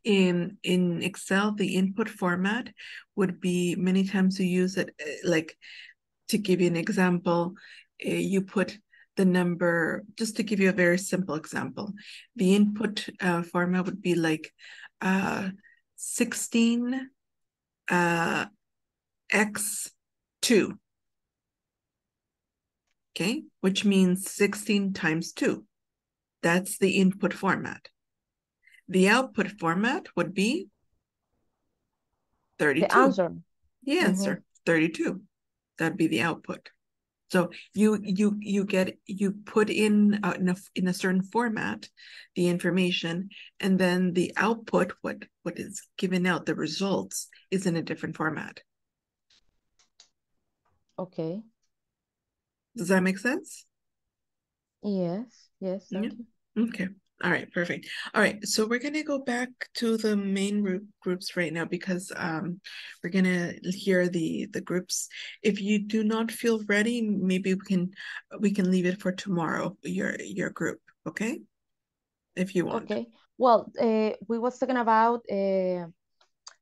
in in Excel, the input format would be many times you use it uh, like to give you an example, uh, you put the number, just to give you a very simple example, the input uh, format would be like uh, 16 uh, x2. Okay, which means 16 times 2. That's the input format. The output format would be 32. The answer. The answer, mm -hmm. 32. That'd be the output. So you you you get you put in uh, in a in a certain format the information, and then the output what what is given out the results is in a different format. Okay. Does that make sense? Yes. Yes. yeah. Okay. All right, perfect. All right, so we're gonna go back to the main group groups right now because um, we're gonna hear the the groups. If you do not feel ready, maybe we can we can leave it for tomorrow. Your your group, okay? If you want. Okay. Well, uh, we was talking about uh,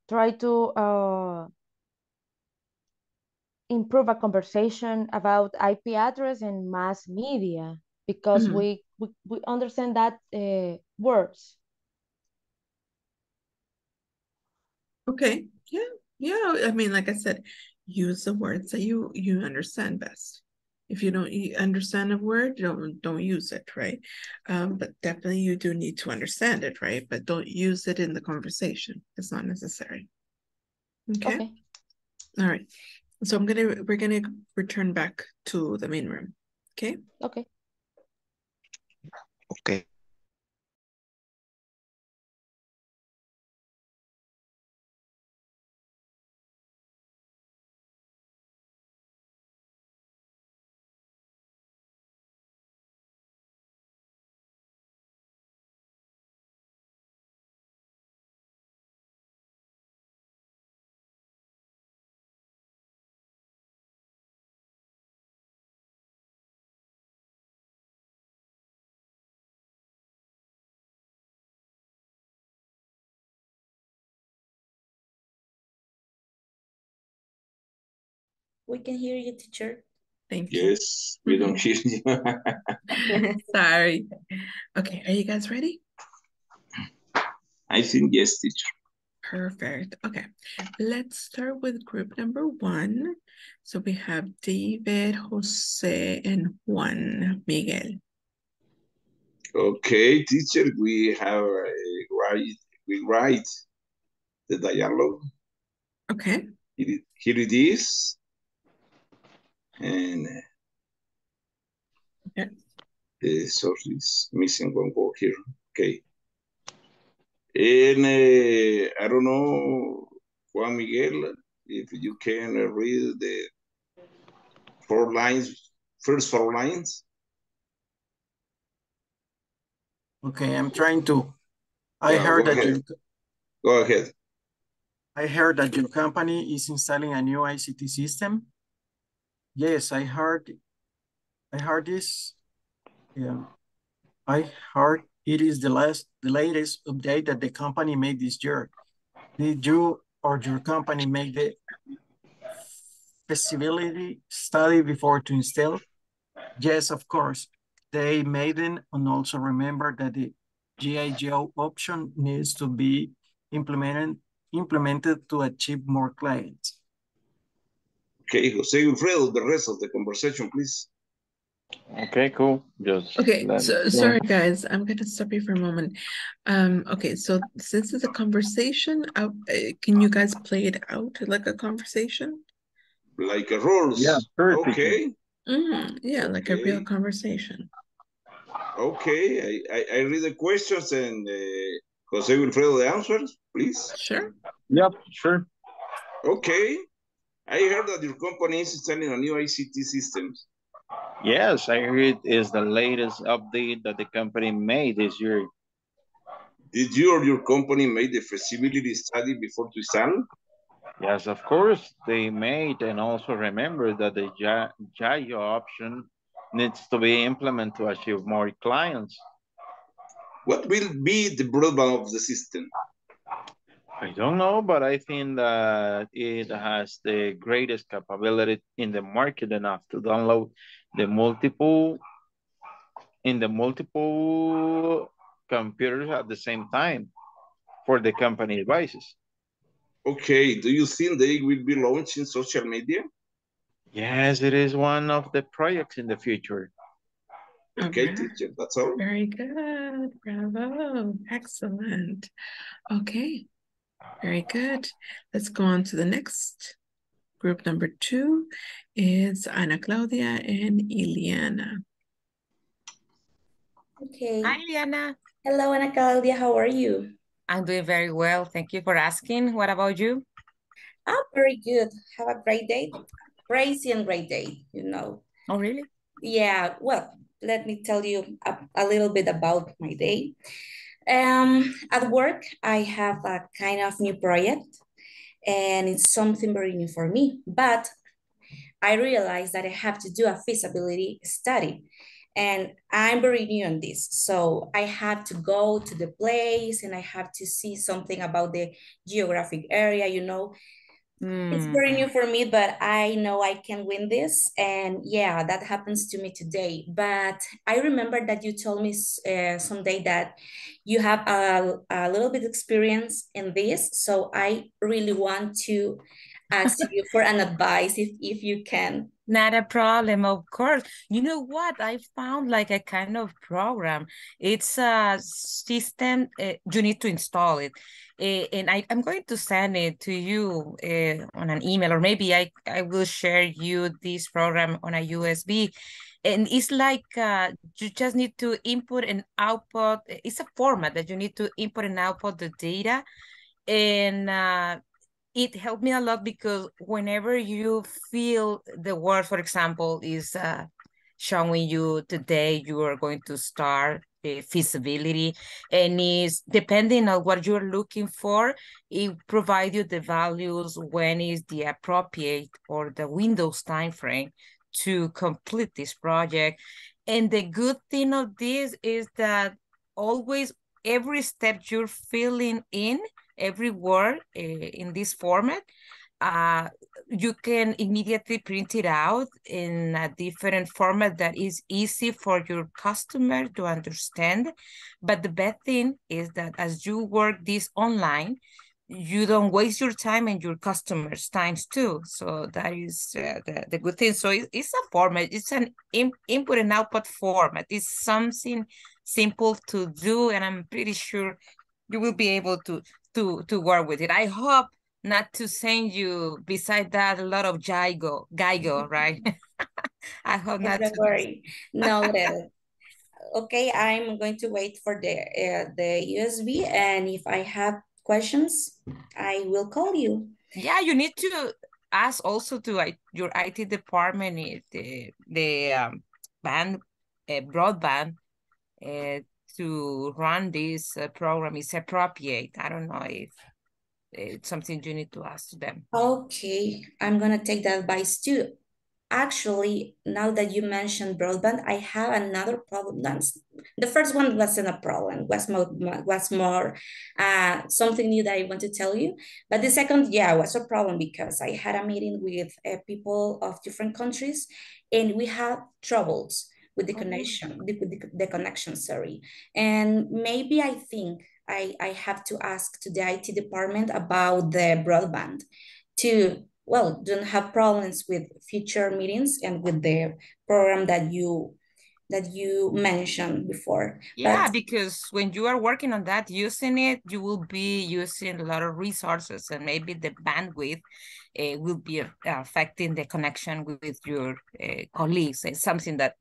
try to uh, improve a conversation about IP address and mass media because mm -hmm. we, we, we understand that uh, words. Okay. Yeah. Yeah. I mean, like I said, use the words that you you understand best. If you don't understand a word, don't don't use it, right? Um, but definitely you do need to understand it, right? But don't use it in the conversation. It's not necessary. Okay. okay. All right. So I'm gonna we're gonna return back to the main room. Okay. Okay. Okay. We can hear you, teacher. Thank you. Yes, we don't hear you. Sorry. Okay, are you guys ready? I think yes, teacher. Perfect. Okay, let's start with group number one. So we have David, Jose, and Juan Miguel. Okay, teacher, we have uh, write, we write the dialogue. Okay. Here, here it is and yeah. the source is missing one word here. Okay. And uh, I don't know, Juan Miguel, if you can read the four lines, first four lines. Okay, I'm trying to. I Yeah, heard that ahead. you, Go ahead. I heard that your company is installing a new ICT system. Yes, I heard, I heard this. Yeah, I heard it is the last, the latest update that the company made this year. Did you or your company make the feasibility study before to install? Yes, of course. They made it and also remember that the GIGO option needs to be implemented implemented to achieve more clients. Okay, Jose Wilfredo, the rest of the conversation, please. Okay, cool. Just Okay, let- so yeah. sorry guys, I'm gonna stop you for a moment. Um, okay, so since it's a conversation, uh, uh, can you guys play it out like a conversation? Like a rules. Yeah, sure, teacher. Okay, Mm, yeah, like a real conversation. okay. I, I, I read the questions and uh, Jose Wilfredo the answers, please. Sure. Yep, sure. Okay. I heard that your company is installing a new ICT systems. Yes, I heard is the latest update that the company made this year. Did you or your company make the feasibility study before to install? Yes, of course, they made and also remember that the GIGO option needs to be implemented to achieve more clients. What will be the broadband of the system? I don't know, but I think that it has the greatest capability in the market enough to download the multiple in the multiple computers at the same time for the company devices. Okay, do you think they will be launching social media? Yes, it is one of the projects in the future. Okay, Alright. teacher, that's all. Very good. Bravo. Excellent. Okay. Very good. Let's go on to the next. Group number two is Ana Claudia and Ileana. Okay. Hi, Liana. Hello, Ana Claudia. How are you? I'm doing very well. Thank you for asking. What about you? I'm very good. Have a great day. Crazy and great day, you know. Oh, really? Yeah, well, let me tell you a, a little bit about my day. Um, at work, I have a kind of new project and it's something very new for me, but I realized that I have to do a feasibility study and I'm very new on this. So I have to go to the place and I have to see something about the geographic area, you know. It's Mm. very new for me, but I know I can win this. And yeah, that happens to me today. But I remember that you told me uh, someday that you have a, a little bit experience in this. So I really want to ask you for an advice if, if you can. Not a problem, of course. You know what? I found like a kind of program. It's a system, uh, you need to install it. Uh, and I, I'm going to send it to you uh, on an email, or maybe I, I will share you this program on a USB. And it's like uh, you just need to input and output. It's a format that you need to input and output the data. And uh, it helped me a lot because whenever you feel the word, for example, is uh, showing you today you are going to start feasibility and is depending on what you're looking for, it provide you the values when is the appropriate or the Windows time frame to complete this project. And the good thing of this is that always every step you're filling in, every word uh, in this format, uh, you can immediately print it out in a different format that is easy for your customer to understand. But the bad thing is that as you work this online, you don't waste your time and your customers' times too. So that is uh, the, the good thing. So it, it's a format, it's an in, input and output format. It's something simple to do, and I'm pretty sure you will be able to to to work with it. I hope not to send you beside that a lot of Geigo, Geigo, right? I hope not Don't worry. No. Okay, I'm going to wait for the uh, the USB, and if I have questions, I will call you. Yeah, you need to ask also to uh, your IT department if the the um, band uh, broadband uh, to run this uh, program is appropriate. I don't know if it's something you need to ask them. Okay, I'm gonna take that advice too. Actually, now that you mentioned broadband, I have another problem. That's, the first one wasn't a problem, was more, was more uh, something new that I want to tell you. But the second, yeah, was a problem because I had a meeting with uh, people of different countries and we had troubles with the connection, the, the, the connection, sorry. And maybe I think I, I have to ask to the IT department about the broadband to well, don't have problems with future meetings and with the program that you that you mentioned before. Yeah, But because when you are working on that, using it, you will be using a lot of resources and maybe the bandwidth uh, will be uh, affecting the connection with, with your uh, colleagues. It's something that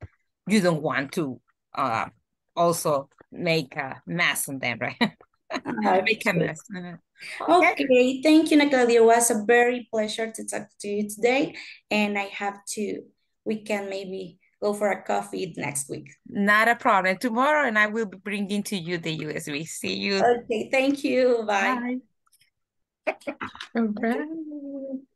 you don't want to uh, also make a mess on them, right? make a mess. Uh, Okay. okay, thank you, Natalia. It was a very pleasure to talk to you today. And I have to, we can maybe go for a coffee next week. Not a problem. Tomorrow, and I will be bringing to you the USB. See you. Okay, thank you. Bye. Bye. All right.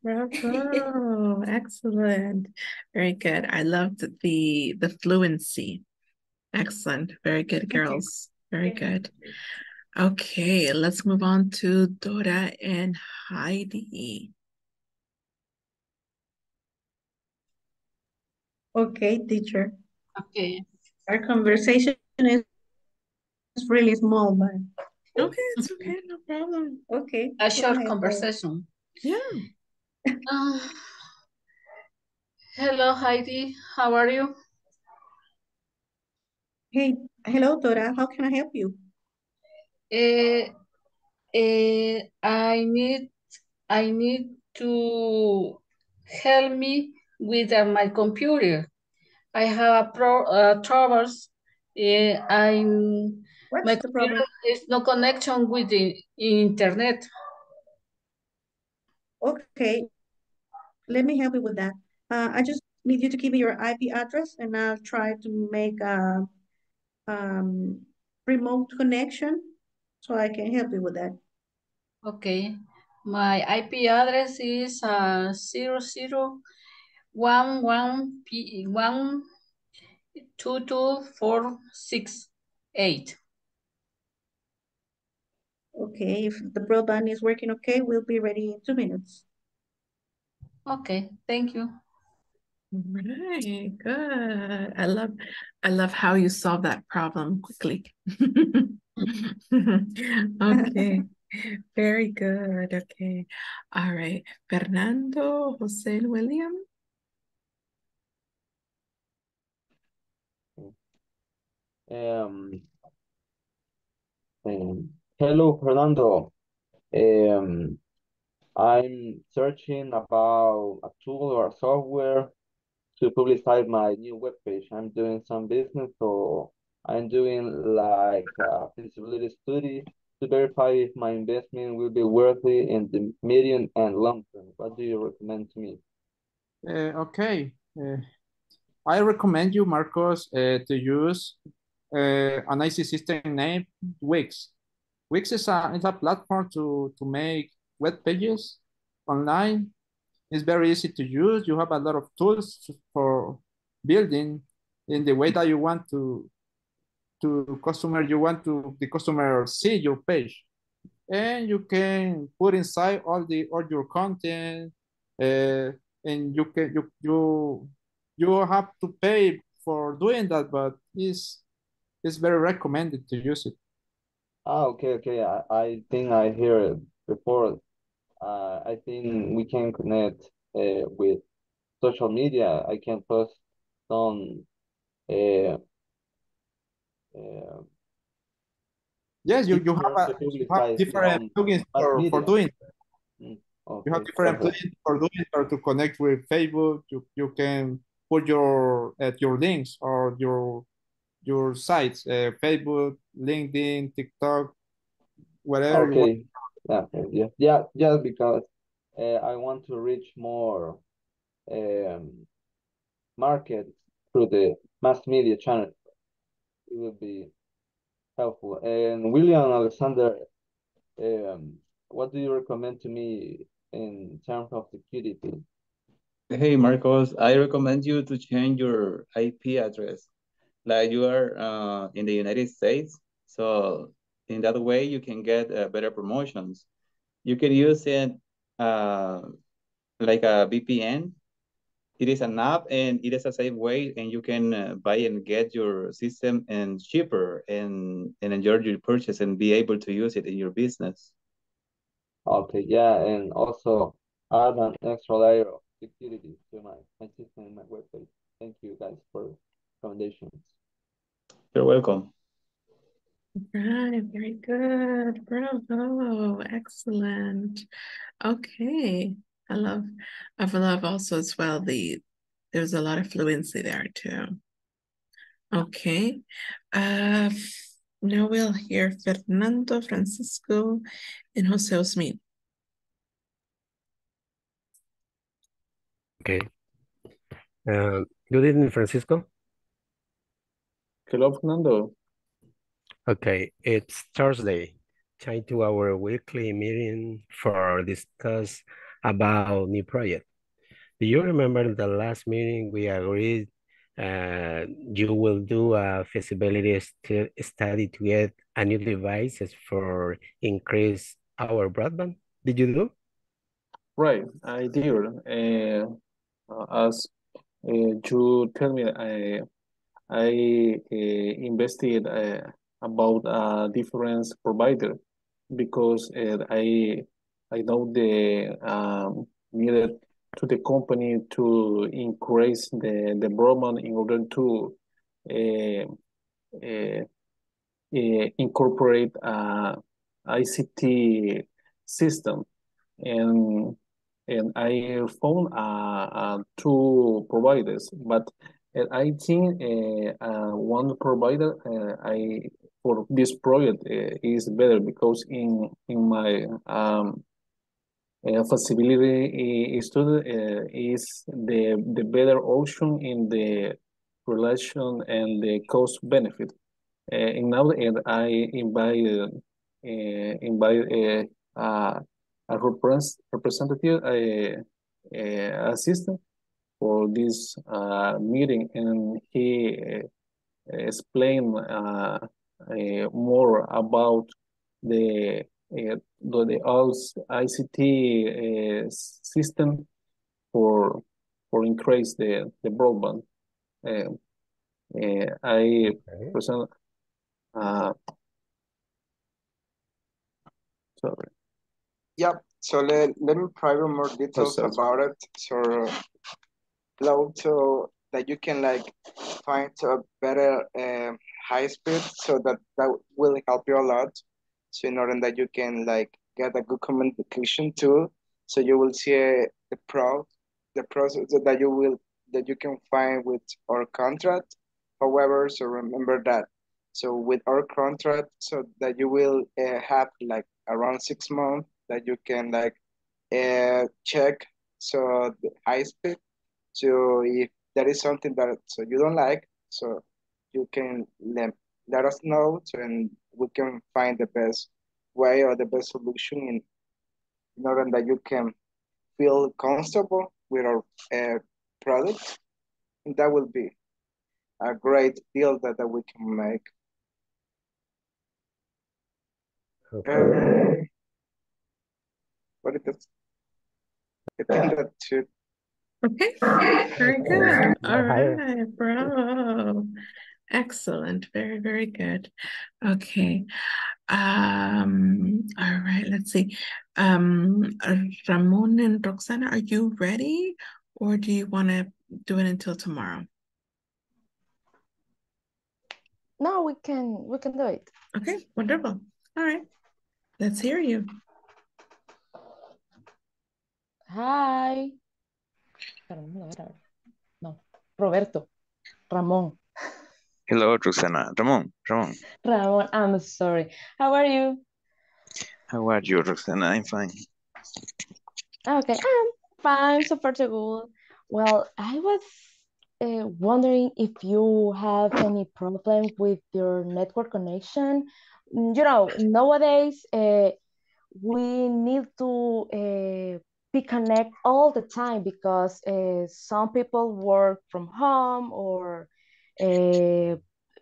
Bravo. Excellent. Very good. I loved the the fluency. Excellent. Very good, girls. Very good. Okay, let's move on to Dora and Heidi. Okay, teacher. Okay. Our conversation is really small, but. Okay, it's okay, no problem. Okay. A short ahead, conversation. Yeah. Uh, hello, Heidi. How are you? Hey, hello, Dora. How can I help you? Uh, uh, I need I need to help me with uh, my computer. I have a pro uh, troubles. Uh, I'm What's my the computer problem? is no connection with the internet. Okay, let me help you with that. Uh, I just need you to give me your IP address and I'll try to make a um, remote connection so I can help you with that. Okay, my IP address is uh zero zero one one p one two two four six eight. Okay, if the broadband is working okay, we'll be ready in two minutes. Okay, thank you. Right, good. I love, I love how you solve that problem quickly. Okay, very good. Okay, all right. Fernando, Jose, William. Um, um, hello, Fernando. Um, I'm searching about a tool or software to publicize my new webpage. I'm doing some business, so I'm doing like a feasibility study to verify if my investment will be worthy in the medium and long term. What do you recommend to me? Uh, okay. Uh, I recommend you, Marcos, uh, to use an IC system named Wix. Wix is a, is a platform to, to make web pages online. It's very easy to use. You have a lot of tools for building in the way that you want to to customer you want to the customer see your page and you can put inside all the all your content uh, and you can you you you have to pay for doing that but it's it's very recommended to use it Ah, okay, okay. I, I think I hear it before. Uh, I think we can connect uh, with social media. I can post some uh, uh, yes you, you have, a, you have different on plugins for, for doing Mm, you have different perfect. plugins for doing or to connect with facebook you, you can put your at your links or your your sites uh, facebook linkedin tiktok whatever you want. Okay, okay, yeah, yeah, just because uh, I want to reach more um, market through the mass media channel. It will be helpful. And William Alexander, um, what do you recommend to me in terms of security? Hey, Marcos, I recommend you to change your IP address. Like you are uh, in the United States, so in that way you can get uh, better promotions. You can use it uh, like a VPN. It is an app and it is a safe way and you can uh, buy and get your system and cheaper and, and enjoy your purchase and be able to use it in your business. Okay, yeah, and also add an extra layer of security to my, my system and my webpage. Thank you guys for recommendations. You're welcome. Right, very good. Bravo. Excellent. Okay. I love, I love also as well the, there's a lot of fluency there too. Okay. Uh, now we'll hear Fernando, Francisco, and Jose Osmin. Okay. Uh, good evening, Francisco. Hello, Fernando. Okay, it's Thursday, time to our weekly meeting for discuss about new project. Do you remember the last meeting we agreed uh, you will do a feasibility stu study to get a new devices for increase our broadband? Did you do? Right, I did. Uh, as uh, you tell me, I I uh, invested uh, about a different provider because uh, I I know the um, needed to the company to increase the the broadband in order to uh, uh, incorporate a ICT system. And and I found uh, uh, two providers, but I think uh, uh, one provider uh, I for this project is better because in in my um, uh, feasibility study uh, is the the better option in the relation and the cost benefit. Uh, in now, and I invite uh, invite a representative, assistant for this uh, meeting, and he uh, explained uh, uh, more about the uh, the, the ICT uh, system for for increase the the broadband. Uh, uh, I okay. present. Uh, sorry. Yep. So let, let me provide more details Oh, about it. So, low so that you can like find a better um, high speed so that that will help you a lot. So in order that you can like get a good communication too. So you will see uh, the pro, the process that you will, that you can find with our contract. However, so remember that. So with our contract, so that you will uh, have like around six months that you can like uh, check so the high speed. So if there is something that so you don't like, so you can let, let us know so and we can find the best way or the best solution in, in order that you can feel comfortable with our uh, product. And that will be a great deal that, that we can make. Okay. Uh, what is this? I think that's it. Okay, very good. All right, bravo. Excellent. Very, very good. Okay. Um, all right, let's see. Um, Ramon and Roxana, are you ready? Or do you want to do it until tomorrow? No, we can we can do it. Okay, wonderful. All right. Let's hear you. Hi. No, Roberto. Ramon. Hello, Roxana. Ramon, Ramon. Ramon, I'm sorry. How are you? How are you, Roxana? I'm fine. Okay, I'm fine. So good. Well, I was uh, wondering if you have any problem with your network connection. You know, nowadays uh, we need to uh, be connect all the time because uh, some people work from home or uh,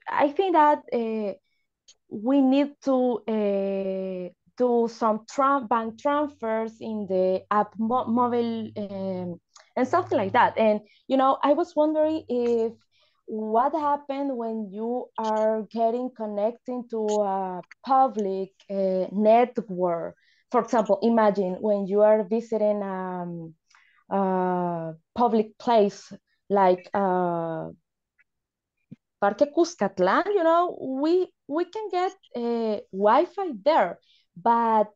I think that uh, we need to do some tra bank transfers in the app mo mobile um, and something like that. And you know, I was wondering if what happened when you are getting connected to a public network. For example, imagine when you are visiting um, a public place like uh, Parque Cuscatlán, you know, we we can get uh, Wi-Fi there, but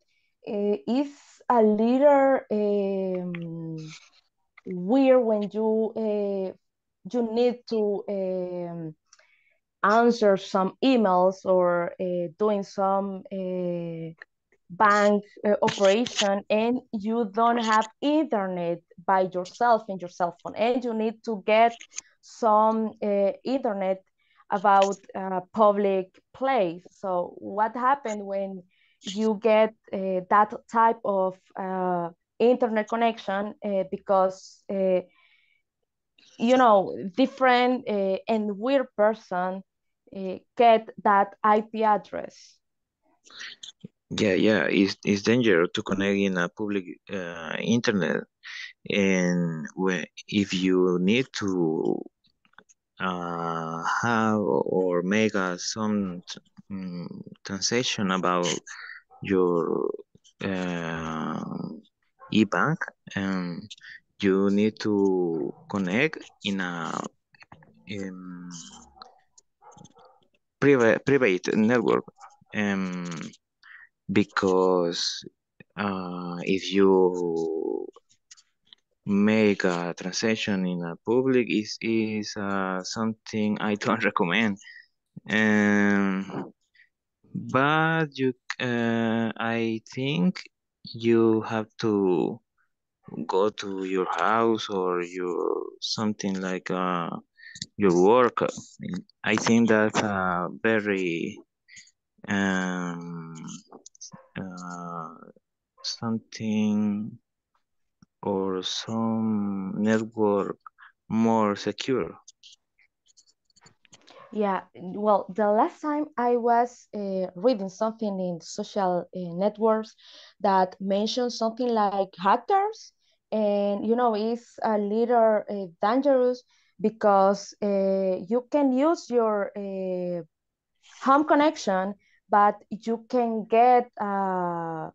uh, it's a little um, weird when you uh, you need to um, answer some emails or uh, doing some uh, bank uh, operation and you don't have internet by yourself in your cell phone. And you need to get some uh, internet about a public place. So what happened when you get uh, that type of uh, internet connection uh, because uh, you know different uh, and weird person uh, get that ip address Yeah, yeah, it's, it's dangerous to connect in a public uh, internet. And when, if you need to uh, have or make some um, transaction about your uh, e-bank, um, you need to connect in a in private private network, um, because uh, if you make a transaction in a public is is uh, something I don't recommend. Um, but you, uh, I think you have to go to your house or your something like uh, your work. I think that's uh, very um, uh, something or some network more secure? Yeah, well, the last time I was uh, reading something in social uh, networks that mentioned something like hackers, and you know, it's a little uh, dangerous because uh, you can use your uh, home connection, but you can get uh,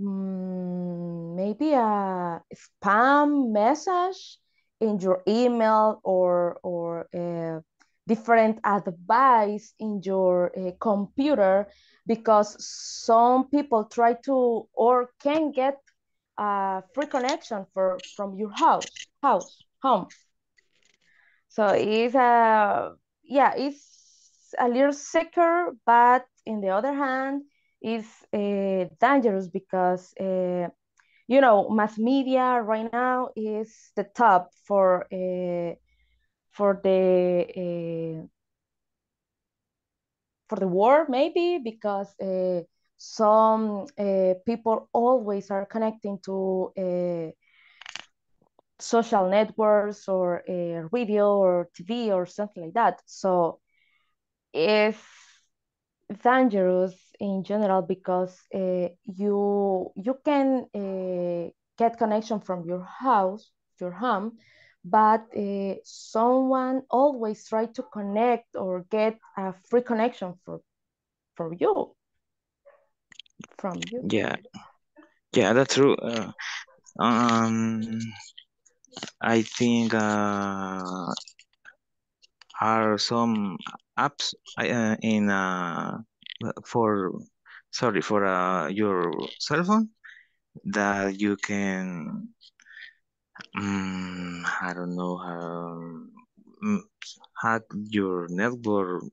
mm, maybe a spam message in your email or or uh, different advice in your uh, computer because some people try to or can get a free connection for from your house house home. So it's a yeah it's a little secure but in the other hand is uh, dangerous because uh, you know mass media right now is the top for uh, for the uh, for the war maybe because uh, some people always are connecting to social networks or radio or TV or something like that. So it's dangerous in general because uh, you you can uh, get connection from your house, your home, but uh, someone always try to connect or get a free connection for for you from you. Yeah, yeah, that's true. Uh, um, I think uh, are some apps uh, in uh, for sorry for uh, your cell phone that you can um, I don't know um, hack your network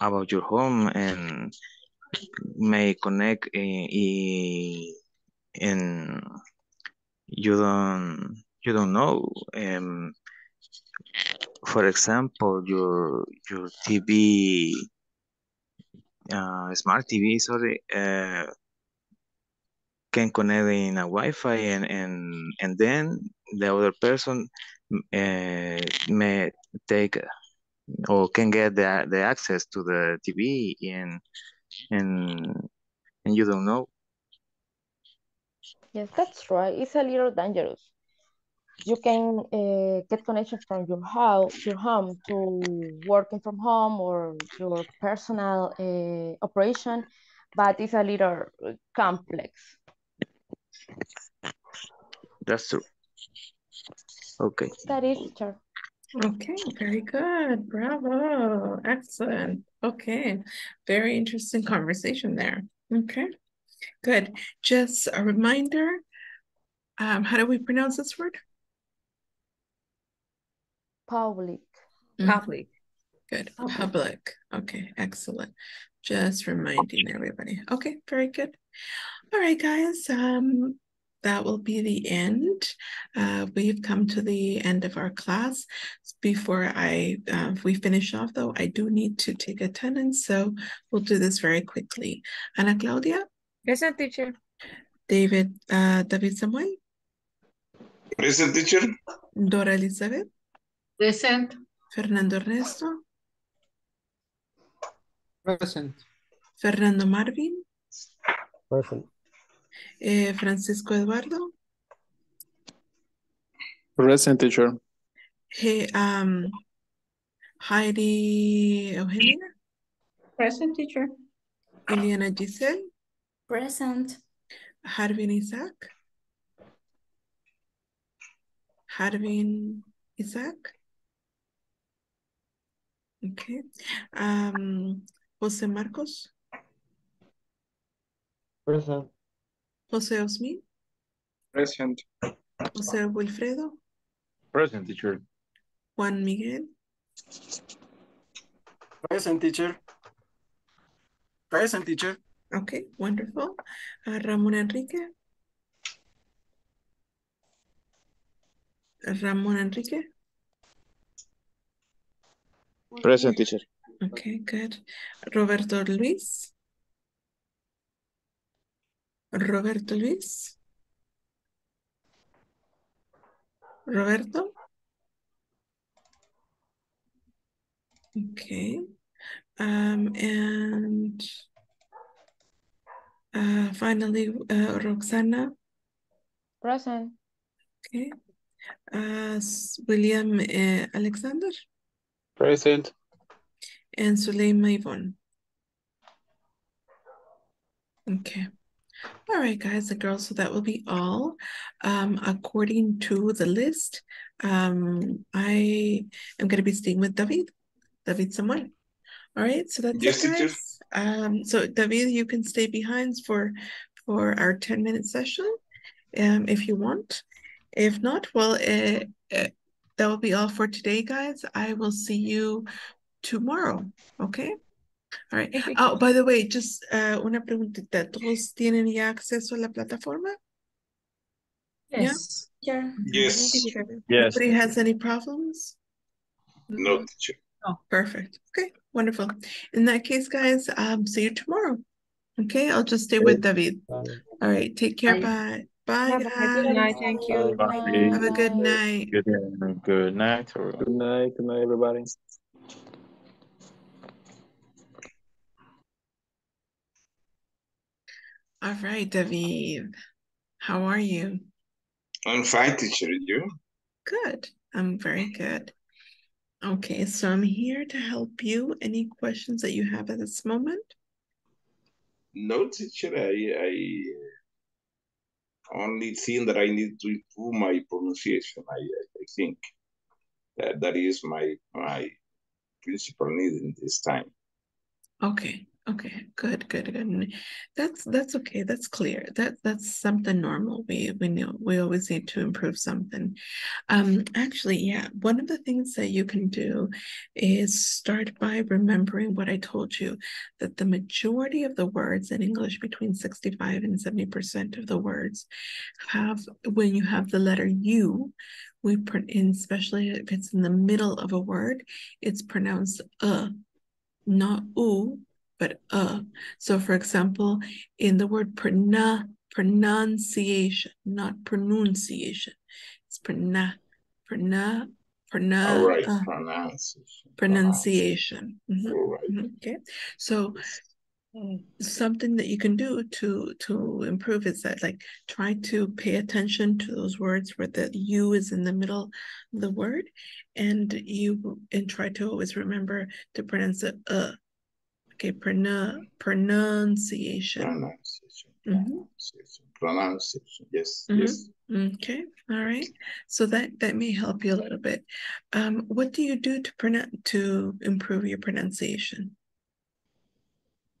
about your home and may connect in, in you don't you don't know um, for example your your TV uh, smart TV sorry uh, can connect in a Wi-Fi and and and then the other person uh, may take or can get the the access to the TV and and and you don't know. Yes, that's right. It's a little dangerous. You can uh, get connection from your house, your home to working from home or your personal uh, operation, but it's a little complex. That's true. Okay. That is true. Okay, very good. Bravo. Excellent. Okay. Very interesting conversation there. Okay. Good. Just a reminder. Um, how do we pronounce this word? Public. Public. Good. Public. Public. Okay, excellent. Just reminding everybody. Okay, very good. All right, guys. Um, that will be the end. Uh, we've come to the end of our class. Before I uh, we finish off, though, I do need to take attendance, so we'll do this very quickly. Ana Claudia? Present, teacher. David, uh, David Samuel? Present, teacher. Dora Elizabeth? Present. Fernando Ernesto? Present. Fernando Marvin? Present. Eh, Francisco Eduardo? Present, teacher. Hey, um, Heidi Eugenia. Present teacher. Eliana Giselle. Present. Harvin Isaac. Harvin Isaac. Okay. Um, Jose Marcos. Present. Jose Osmin. Present. Jose Wilfredo. Present teacher. Juan Miguel. Present teacher. Present teacher. Okay, wonderful. Uh, Ramon Enrique. Ramon Enrique. Present teacher. Okay, good. Roberto Luis. Roberto Luis. Roberto. Okay. Um, and uh, finally, uh, Roxana. Present. Okay. Uh, William uh, Alexander Present. and Suleima Yvonne. Okay. All right, guys and girls, so that will be all. Um, according to the list, um, I am going to be staying with David, David Samuel. All right, so that's Yes, it, guys. Um, so David, you can stay behind for for our 10 minute session, um, if you want. If not, well, uh, uh, that will be all for today, guys. I will see you tomorrow, okay? All right. Oh, by the way, just uh, una preguntita. ¿Todos tienen ya acceso a la plataforma? Yes. Yeah. Yes. Yes. Nobody has any problems? No, teacher. Oh, perfect. Okay, wonderful. In that case, guys, um, see you tomorrow. Okay, I'll just stay with David. All right, take care. Bye. Bye, Have a good night. Thank you. Bye. Have a good night. Good, night. good night. Good night. Good night, everybody. All right, David. How are you? I'm fine, teacher. You? Good. I'm very good. Okay, so I'm here to help you. Any questions that you have at this moment? No, teacher. I, I only thing that I need to improve my pronunciation. I, I think that that is my my principal need in this time. Okay, okay, good, good, good. That's that's okay. That's clear. That that's something normal. We we know we always need to improve something. Um, actually, yeah, one of the things that you can do is start by remembering what I told you, that the majority of the words in English, between 65 and 70% of the words, have when you have the letter U, we put in, especially if it's in the middle of a word, it's pronounced uh not oo, but uh. So for example, in the word prona, pronunciation, not pronunciation. It's prona, prona, prona, All right, uh, pronunciation. pronunciation. Mhm, All right. mhm, Okay, so something that you can do to to improve is that like try to pay attention to those words where the u is in the middle of the word and you and try to always remember to pronounce it uh okay pronu- pronunciation Pronunciation. Mhm. Pronunciation. Pronunciation. Yes. Mhm. Yes. okay all right so that that may help you a little bit um what do you do to pronounce to improve your pronunciation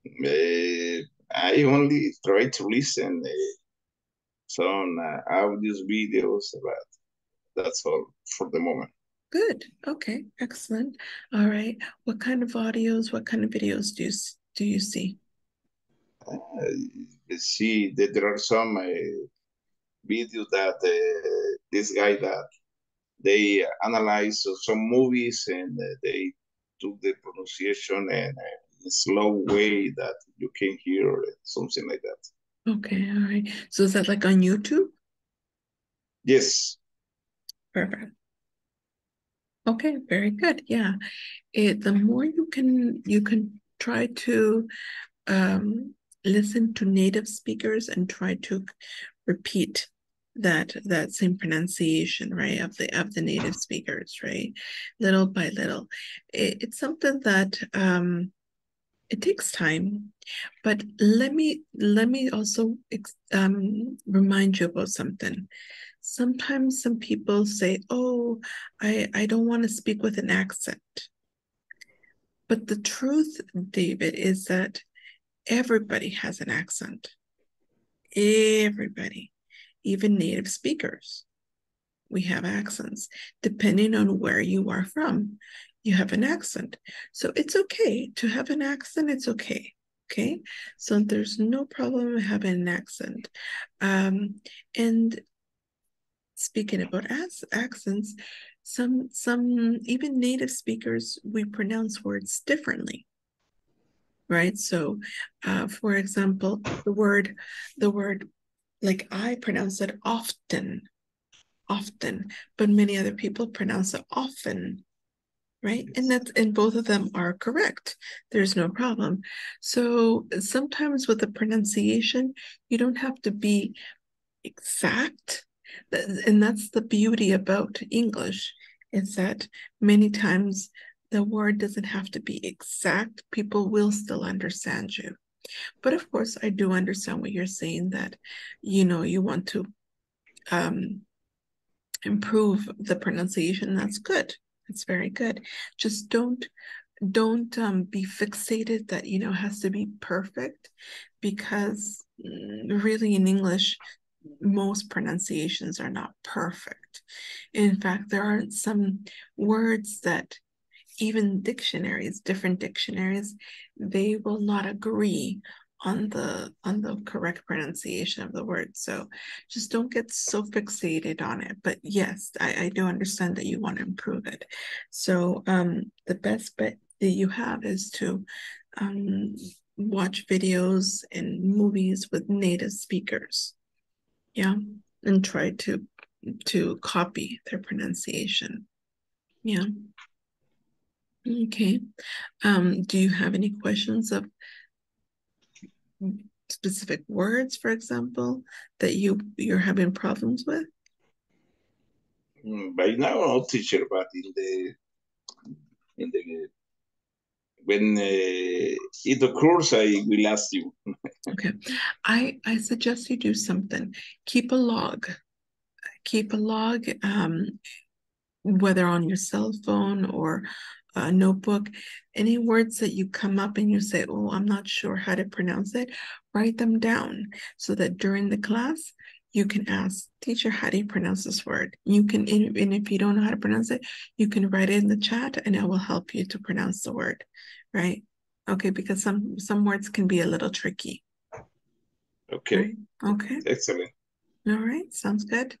Uh, I only try to listen uh, some uh, audios, videos, but that's all for the moment. Good. Okay. Excellent. All right. What kind of audios, what kind of videos do you do you see? Uh, see that there are some uh, videos that uh, this guy that they analyze some movies and uh, they took the pronunciation and uh, in a slow way that you can hear something like that. Okay. All right. So is that like on YouTube? Yes. Perfect. Okay. Very good. Yeah. It the more you can you can try to um listen to native speakers and try to repeat that that same pronunciation right of the of the native speakers right little by little it, it's something that um it takes time but let me let me also um remind you about something sometimes some people say oh i i don't want to speak with an accent but the truth david is that everybody has an accent everybody even native speakers. We have accents. Depending on where you are from, you have an accent. So it's okay to have an accent, it's okay. Okay. So there's no problem having an accent. Um, and speaking about as accents, some some even native speakers we pronounce words differently right so uh, for example the word the word like I pronounce it often, often, but many other people pronounce it often, right? And that's and both of them are correct. There's no problem. So sometimes with the pronunciation, you don't have to be exact. And that's the beauty about English, is that many times the word doesn't have to be exact. People will still understand you. But of course, I do understand what you're saying that, you know, you want to um, improve the pronunciation. That's good. That's very good. Just don't don't um, be fixated that you know has to be perfect because mm, really in English most pronunciations are not perfect. In fact, there aren't some words that even dictionaries, different dictionaries, they will not agree on the on the correct pronunciation of the word. So just don't get so fixated on it. But yes, I, I do understand that you want to improve it. So um, the best bet that you have is to um, watch videos and movies with native speakers. Yeah. And try to to copy their pronunciation. Yeah. Okay. Um, do you have any questions of specific words, for example, that you you're having problems with? Mm, by now, no, teacher, but in the in the when uh, it occurs, I will ask you. okay, I I suggest you do something. Keep a log. Keep a log, um, whether on your cell phone or a notebook, any words that you come up and you say, oh, I'm not sure how to pronounce it, write them down so that during the class, you can ask, teacher, how do you pronounce this word? You can, and if you don't know how to pronounce it, you can write it in the chat and it will help you to pronounce the word, right? Okay, because some some words can be a little tricky. Okay. Right? Okay. Excellent. All right, sounds good.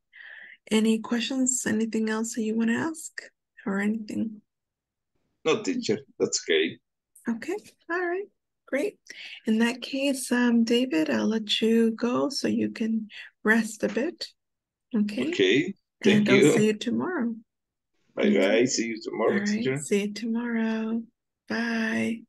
Any questions? Anything else that you want to ask or anything? No, teacher, that's okay. Okay, all right, great. In that case, um, David, I'll let you go so you can rest a bit. Okay. Okay, thank and I'll you. see you tomorrow. Bye bye. See you tomorrow, All right, see you tomorrow. Bye.